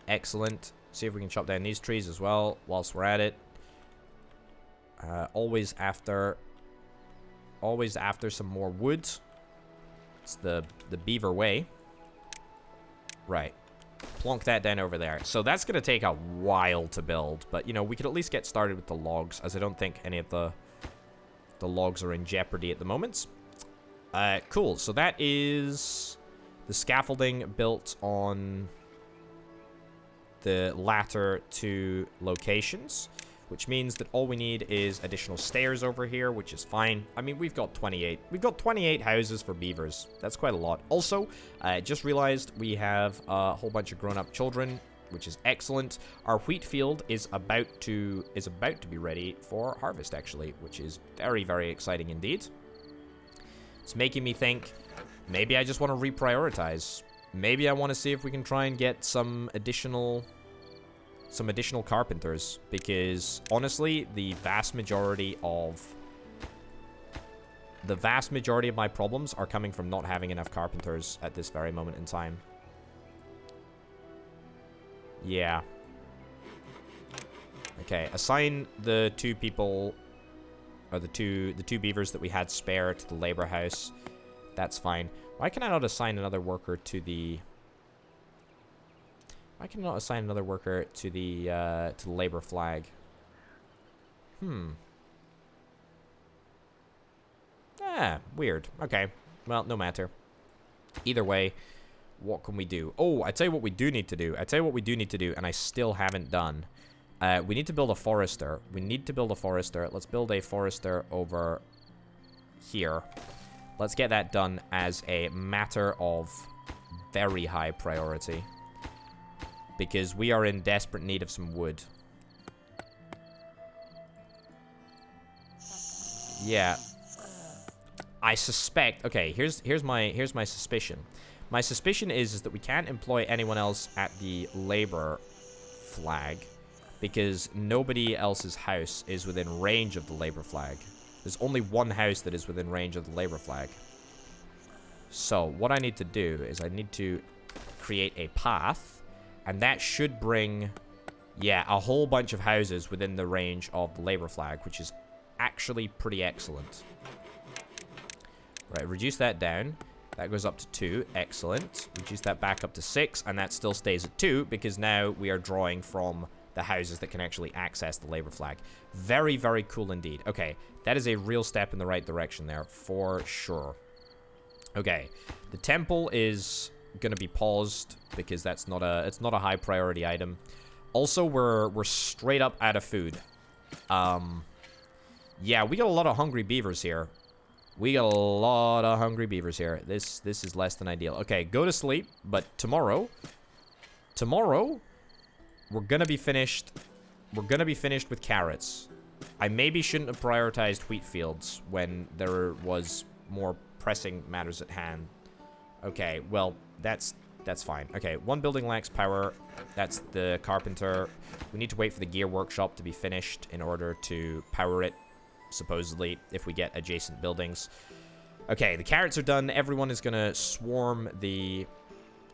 Excellent. See if we can chop down these trees as well whilst we're at it. Uh, always after... Always after some more wood. It's the, the beaver way. Right. Plonk that down over there. So that's going to take a while to build. But, you know, we could at least get started with the logs. As I don't think any of the, the logs are in jeopardy at the moment. Uh, cool. So that is the scaffolding built on the latter two locations, which means that all we need is additional stairs over here, which is fine. I mean, we've got 28. We've got 28 houses for beavers. That's quite a lot. Also, I just realized we have a whole bunch of grown-up children, which is excellent. Our wheat field is about to is about to be ready for harvest, actually, which is very, very exciting indeed. It's making me think maybe I just want to reprioritize. Maybe I want to see if we can try and get some additional some additional carpenters because honestly, the vast majority of the vast majority of my problems are coming from not having enough carpenters at this very moment in time. Yeah. Okay, assign the two people or the two the two beavers that we had spare to the labor house. That's fine. Why can I not assign another worker to the I not assign another worker to the uh, to the labor flag? Hmm. Ah, weird. Okay. Well, no matter. Either way, what can we do? Oh, I tell you what we do need to do. I tell you what we do need to do, and I still haven't done. Uh, we need to build a forester. We need to build a forester. Let's build a forester over here. Let's get that done as a matter of very high priority because we are in desperate need of some wood. Yeah. I suspect, okay, here's here's my here's my suspicion. My suspicion is, is that we can't employ anyone else at the labor flag because nobody else's house is within range of the labor flag. There's only one house that is within range of the labor flag. So what I need to do is I need to create a path, and that should bring, yeah, a whole bunch of houses within the range of the labor flag, which is actually pretty excellent. Right, reduce that down. That goes up to 2. Excellent. Reduce that back up to 6, and that still stays at 2, because now we are drawing from the houses that can actually access the labor flag. Very, very cool indeed. Okay, that is a real step in the right direction there, for sure. Okay, the temple is going to be paused, because that's not a, it's not a high priority item. Also, we're, we're straight up out of food. Um, yeah, we got a lot of hungry beavers here. We got a lot of hungry beavers here. This this is less than ideal. Okay, go to sleep, but tomorrow, tomorrow, we're gonna be finished. We're gonna be finished with carrots. I maybe shouldn't have prioritized wheat fields when there was more pressing matters at hand. Okay, well, that's that's fine. Okay, one building lacks power. That's the carpenter. We need to wait for the gear workshop to be finished in order to power it supposedly, if we get adjacent buildings. Okay, the carrots are done. Everyone is gonna swarm the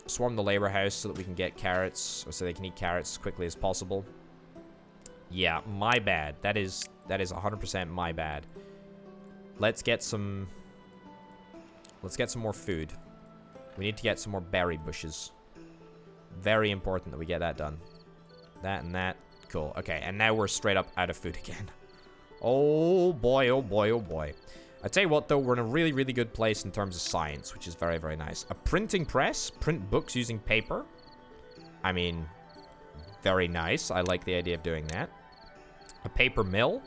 swarm the labor house so that we can get carrots, or so they can eat carrots as quickly as possible. Yeah, my bad. That is that is 100% my bad. Let's get some Let's get some more food. We need to get some more berry bushes. Very important that we get that done. That and that. Cool. Okay, and now we're straight up out of food again. Oh boy, oh boy, oh boy. I tell you what though, we're in a really, really good place in terms of science, which is very, very nice. A printing press, print books using paper. I mean, very nice. I like the idea of doing that. A paper mill.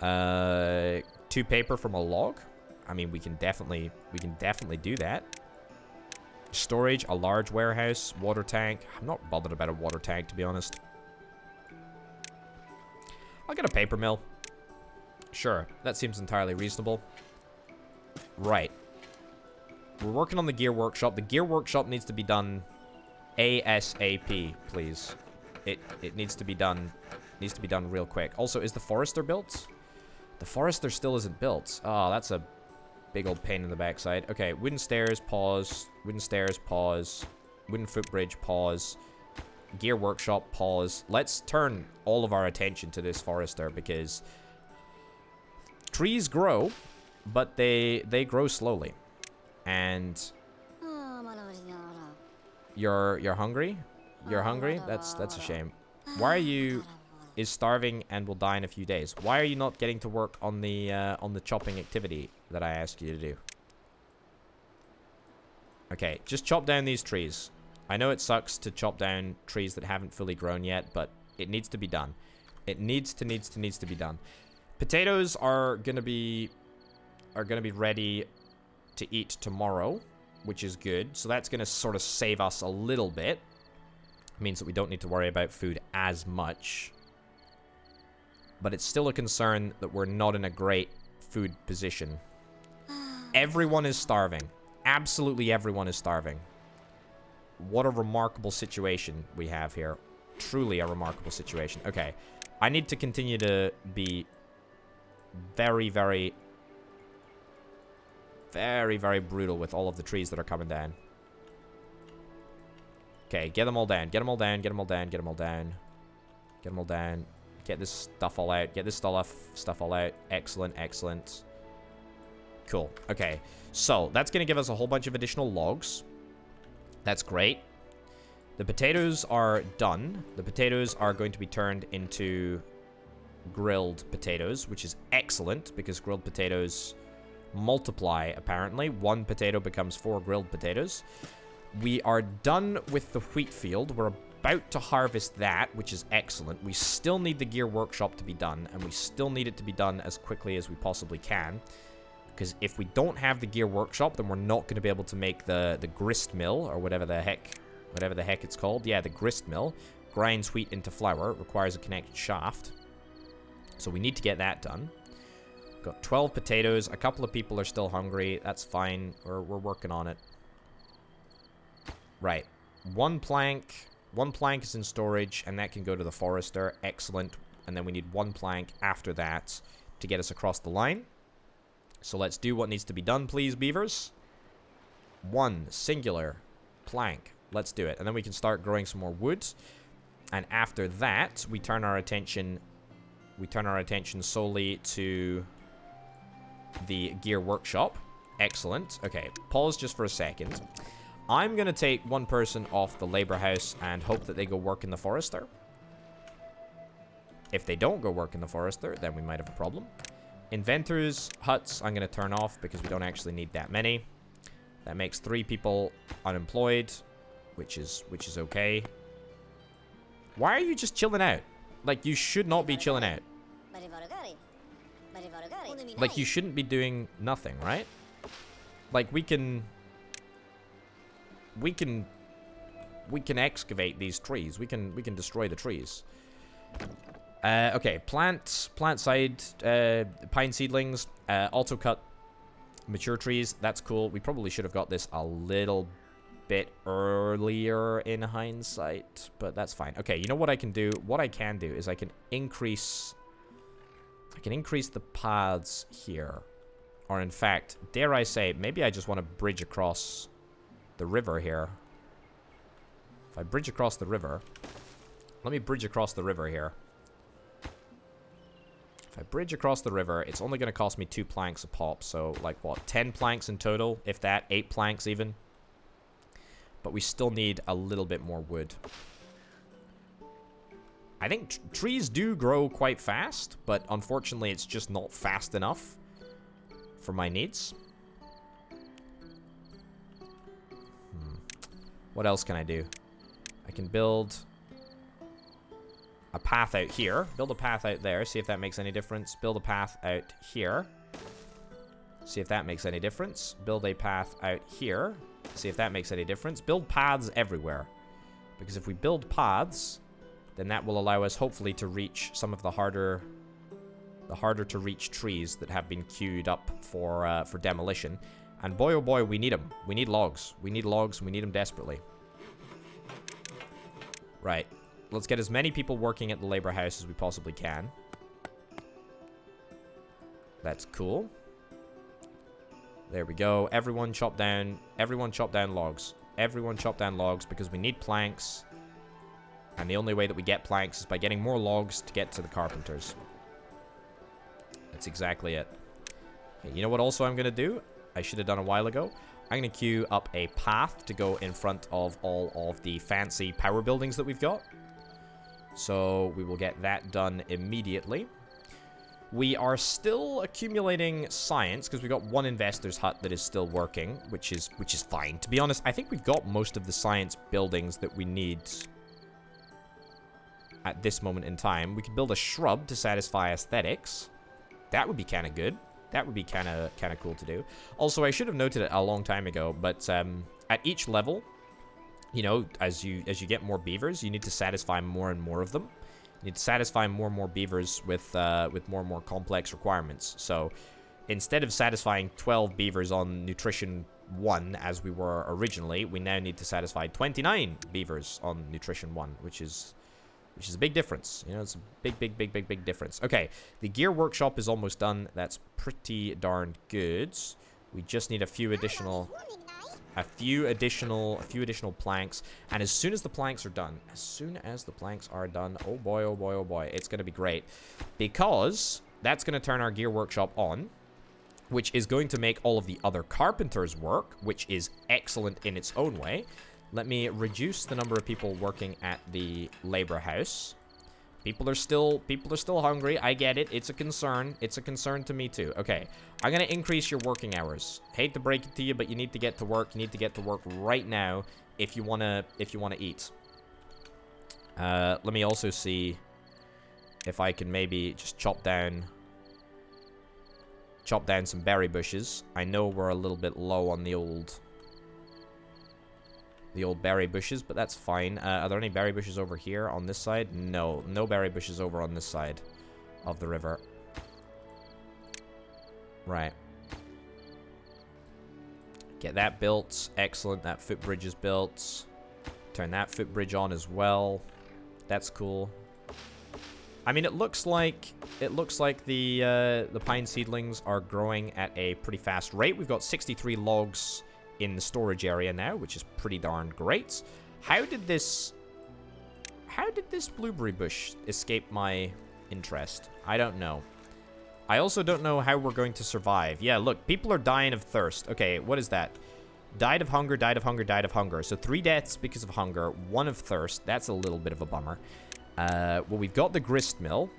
Uh, two paper from a log. I mean, we can definitely, we can definitely do that. Storage, a large warehouse, water tank. I'm not bothered about a water tank, to be honest. I'll get a paper mill. Sure, that seems entirely reasonable. Right. We're working on the gear workshop. The gear workshop needs to be done ASAP, please. It it needs to be done needs to be done real quick. Also, is the forester built? The forester still isn't built. Oh, that's a big old pain in the backside. Okay, wooden stairs, pause. Wooden stairs, pause. Wooden footbridge, pause. Gear workshop, pause. Let's turn all of our attention to this forester because trees grow, but they they grow slowly. And you're you're hungry? You're hungry? That's that's a shame. Why are you is starving and will die in a few days? Why are you not getting to work on the uh, on the chopping activity that I asked you to do? Okay, just chop down these trees. I know it sucks to chop down trees that haven't fully grown yet, but it needs to be done. It needs to needs to needs to be done. Potatoes are gonna be are gonna be ready to eat tomorrow, which is good. So that's gonna sort of save us a little bit. It means that we don't need to worry about food as much. But it's still a concern that we're not in a great food position. Everyone is starving. Absolutely everyone is starving. What a remarkable situation we have here. Truly a remarkable situation. Okay. I need to continue to be very, very, very, very brutal with all of the trees that are coming down. Okay, get them all down. Get them all down. Get them all down. Get them all down. Get them all down. Get this stuff all out. Get this stuff, stuff all out. Excellent, excellent. Cool. Okay, so that's going to give us a whole bunch of additional logs. That's great. The potatoes are done. The potatoes are going to be turned into grilled potatoes, which is excellent because grilled potatoes multiply, apparently. One potato becomes four grilled potatoes. We are done with the wheat field. We're about to harvest that, which is excellent. We still need the gear workshop to be done, and we still need it to be done as quickly as we possibly can. Because if we don't have the gear workshop, then we're not going to be able to make the, the grist mill, or whatever the heck, whatever the heck it's called. Yeah, the grist mill. Grinds wheat into flour. Requires a connected shaft. So we need to get that done. Got 12 potatoes. A couple of people are still hungry. That's fine. We're, we're working on it. Right. One plank. One plank is in storage, and that can go to the forester. Excellent. And then we need one plank after that to get us across the line. So let's do what needs to be done, please, beavers. One singular plank. Let's do it. And then we can start growing some more wood. And after that, we turn our attention... We turn our attention solely to the gear workshop. Excellent. Okay, pause just for a second. I'm going to take one person off the labor house and hope that they go work in the forester. If they don't go work in the forester, then we might have a problem. Inventors, huts, I'm going to turn off because we don't actually need that many. That makes three people unemployed, which is which is okay. Why are you just chilling out? Like, you should not be chilling out. Like, you shouldn't be doing nothing, right? Like, we can... We can... We can excavate these trees. We can we can destroy the trees. Uh, okay, plant, plant side, uh, pine seedlings, uh, auto cut mature trees. That's cool. We probably should have got this a little bit earlier in hindsight, but that's fine. Okay, you know what I can do? What I can do is I can increase... I can increase the paths here. Or in fact, dare I say, maybe I just want to bridge across the river here. If I bridge across the river... Let me bridge across the river here. If I bridge across the river, it's only going to cost me two planks a pop. So, like, what, 10 planks in total? If that, 8 planks even? But we still need a little bit more wood. I think trees do grow quite fast, but unfortunately it's just not fast enough for my needs. Hmm. What else can I do? I can build a path out here. Build a path out there. See if that makes any difference. Build a path out here. See if that makes any difference. Build a path out here. See if that makes any difference. Build paths everywhere. Because if we build paths, then that will allow us hopefully to reach some of the harder the harder to reach trees that have been queued up for uh, for demolition. And boy oh boy, we need them. We need logs. We need logs. We need them desperately. Right. Let's get as many people working at the labor house as we possibly can. That's cool. There we go. Everyone chop down. Everyone chop down logs. Everyone chop down logs because we need planks. And the only way that we get planks is by getting more logs to get to the carpenters. That's exactly it. Okay, you know what also I'm going to do? I should have done a while ago. I'm going to queue up a path to go in front of all of the fancy power buildings that we've got. So we will get that done immediately. We are still accumulating science because we've got one inventor's hut that is still working, which is which is fine. To be honest, I think we've got most of the science buildings that we need at this moment in time. We could build a shrub to satisfy aesthetics. That would be kind of good. That would be kind of kind of cool to do. Also, I should have noted it a long time ago, but um, at each level, you know, as you as you get more beavers, you need to satisfy more and more of them. You need to satisfy more and more beavers with uh, with more and more complex requirements. So instead of satisfying 12 beavers on nutrition 1 as we were originally, we now need to satisfy 29 beavers on nutrition 1, which is which is a big difference. You know, it's a big, big, big, big, big difference. Okay, the gear workshop is almost done. That's pretty darn good. We just need a few additional a few additional a few additional planks and as soon as the planks are done as soon as the planks are done oh boy oh boy oh boy it's going to be great. Because that's going to turn our gear workshop on which is going to make all of the other carpenters work which is excellent in its own way. Let me reduce the number of people working at the labor house People are still people are still hungry. I get it. It's a concern. It's a concern to me too. Okay. I'm going to increase your working hours. Hate to break it to you, but you need to get to work. You need to get to work right now if you want to if you want to eat. Uh, let me also see if I can maybe just chop down chop down some berry bushes. I know we're a little bit low on the old the old berry bushes, but that's fine. Uh, are there any berry bushes over here on this side? No, no berry bushes over on this side of the river. Right. Get that built. Excellent. That footbridge is built. Turn that footbridge on as well. That's cool. I mean, it looks like it looks like the uh, the pine seedlings are growing at a pretty fast rate. We've got 63 logs in the storage area now, which is pretty darn great. How did this how did this blueberry bush escape my interest? I don't know. I also don't know how we're going to survive. Yeah, look, people are dying of thirst. Okay, what is that? Died of hunger, died of hunger, died of hunger. So three deaths because of hunger, one of thirst. That's a little bit of a bummer. Uh, well, we've got the grist mill.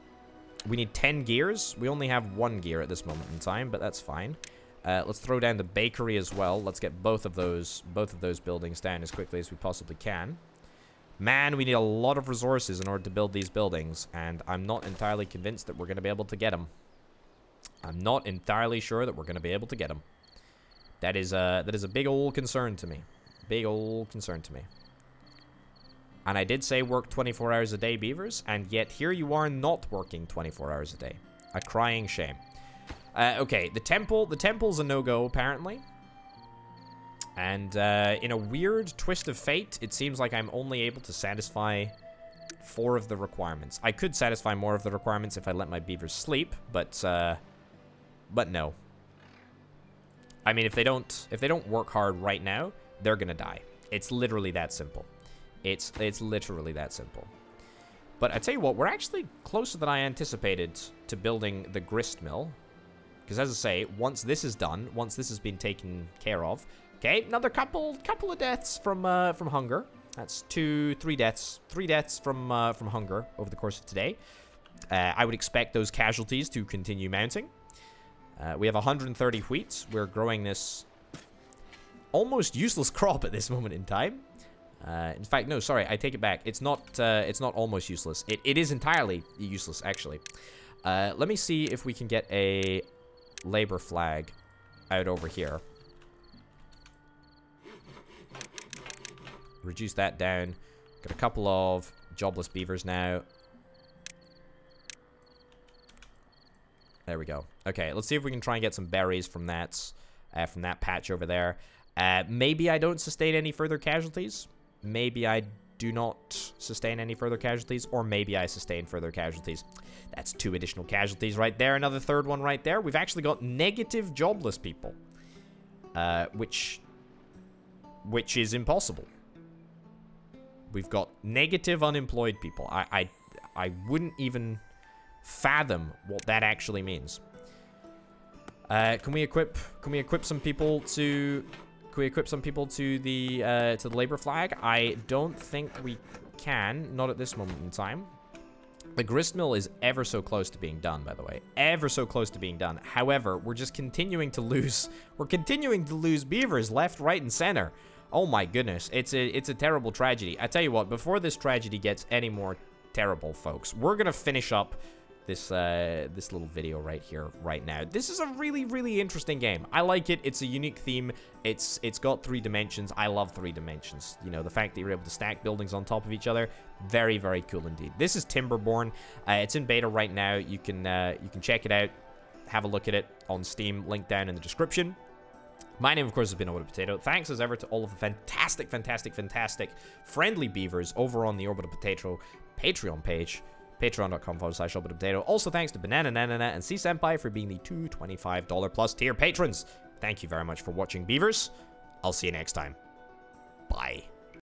We need 10 gears. We only have one gear at this moment in time, but that's fine. Uh, let's throw down the bakery as well. Let's get both of those both of those buildings down as quickly as we possibly can. Man, we need a lot of resources in order to build these buildings, and I'm not entirely convinced that we're going to be able to get them. I'm not entirely sure that we're going to be able to get them. That is a, that is a big old concern to me. Big old concern to me. And I did say work 24 hours a day, beavers, and yet here you are not working 24 hours a day. A crying shame. Uh, okay, the temple, the temple's a no-go, apparently. And uh, in a weird twist of fate, it seems like I'm only able to satisfy four of the requirements. I could satisfy more of the requirements if I let my beavers sleep, but uh, but no. I mean, if they don't if they don't work hard right now, they're gonna die. It's literally that simple. It's it's literally that simple. But I tell you what, we're actually closer than I anticipated to building the grist mill. Because as I say, once this is done, once this has been taken care of, Okay, another couple couple of deaths from uh, from hunger. That's two, three deaths, three deaths from uh, from hunger over the course of today. Uh, I would expect those casualties to continue mounting. Uh, we have 130 wheat. We're growing this almost useless crop at this moment in time. Uh, in fact, no, sorry, I take it back. It's not. Uh, it's not almost useless. It, it is entirely useless, actually. let me see if we can get a labor flag out over here. reduce that down. Got a couple of jobless beavers now. There we go. Okay, let's see if we can try and get some berries from that, uh, from that patch over there. Uh, maybe I don't sustain any further casualties. Maybe I do not sustain any further casualties, or maybe I sustain further casualties. That's two additional casualties right there. Another third one right there. We've actually got negative jobless people, uh, which, which is impossible. We've got negative unemployed people. I, I, I wouldn't even fathom what that actually means. Uh, can we equip? Can we equip some people to? Can we equip some people to the uh, to the labor flag? I don't think we can. Not at this moment in time. The grist mill is ever so close to being done, by the way. Ever so close to being done. However, we're just continuing to lose. We're continuing to lose beavers left, right, and center. Oh my goodness, it's a it's a terrible tragedy. I tell you what, before this tragedy gets any more terrible, folks, we're gonna finish up this uh, this little video right here, right now. This is a really, really interesting game. I like it. It's a unique theme. It's It's got three dimensions. I love three dimensions. You know, the fact that you're able to stack buildings on top of each other, very, very cool indeed. This is Timberborn. Uh, it's in beta right now. You can uh, you can check it out, have a look at it on Steam. Link down in the description. My name, of course, has been Orbital Potato. Thanks as ever to all of the fantastic, fantastic, fantastic friendly beavers over on the Orbital Potato Patreon page. Patreon.com forward slash Potato. Also, thanks to Banana Nanana and C Senpai for being the two $25 plus tier patrons. Thank you very much for watching, beavers. I'll see you next time. Bye.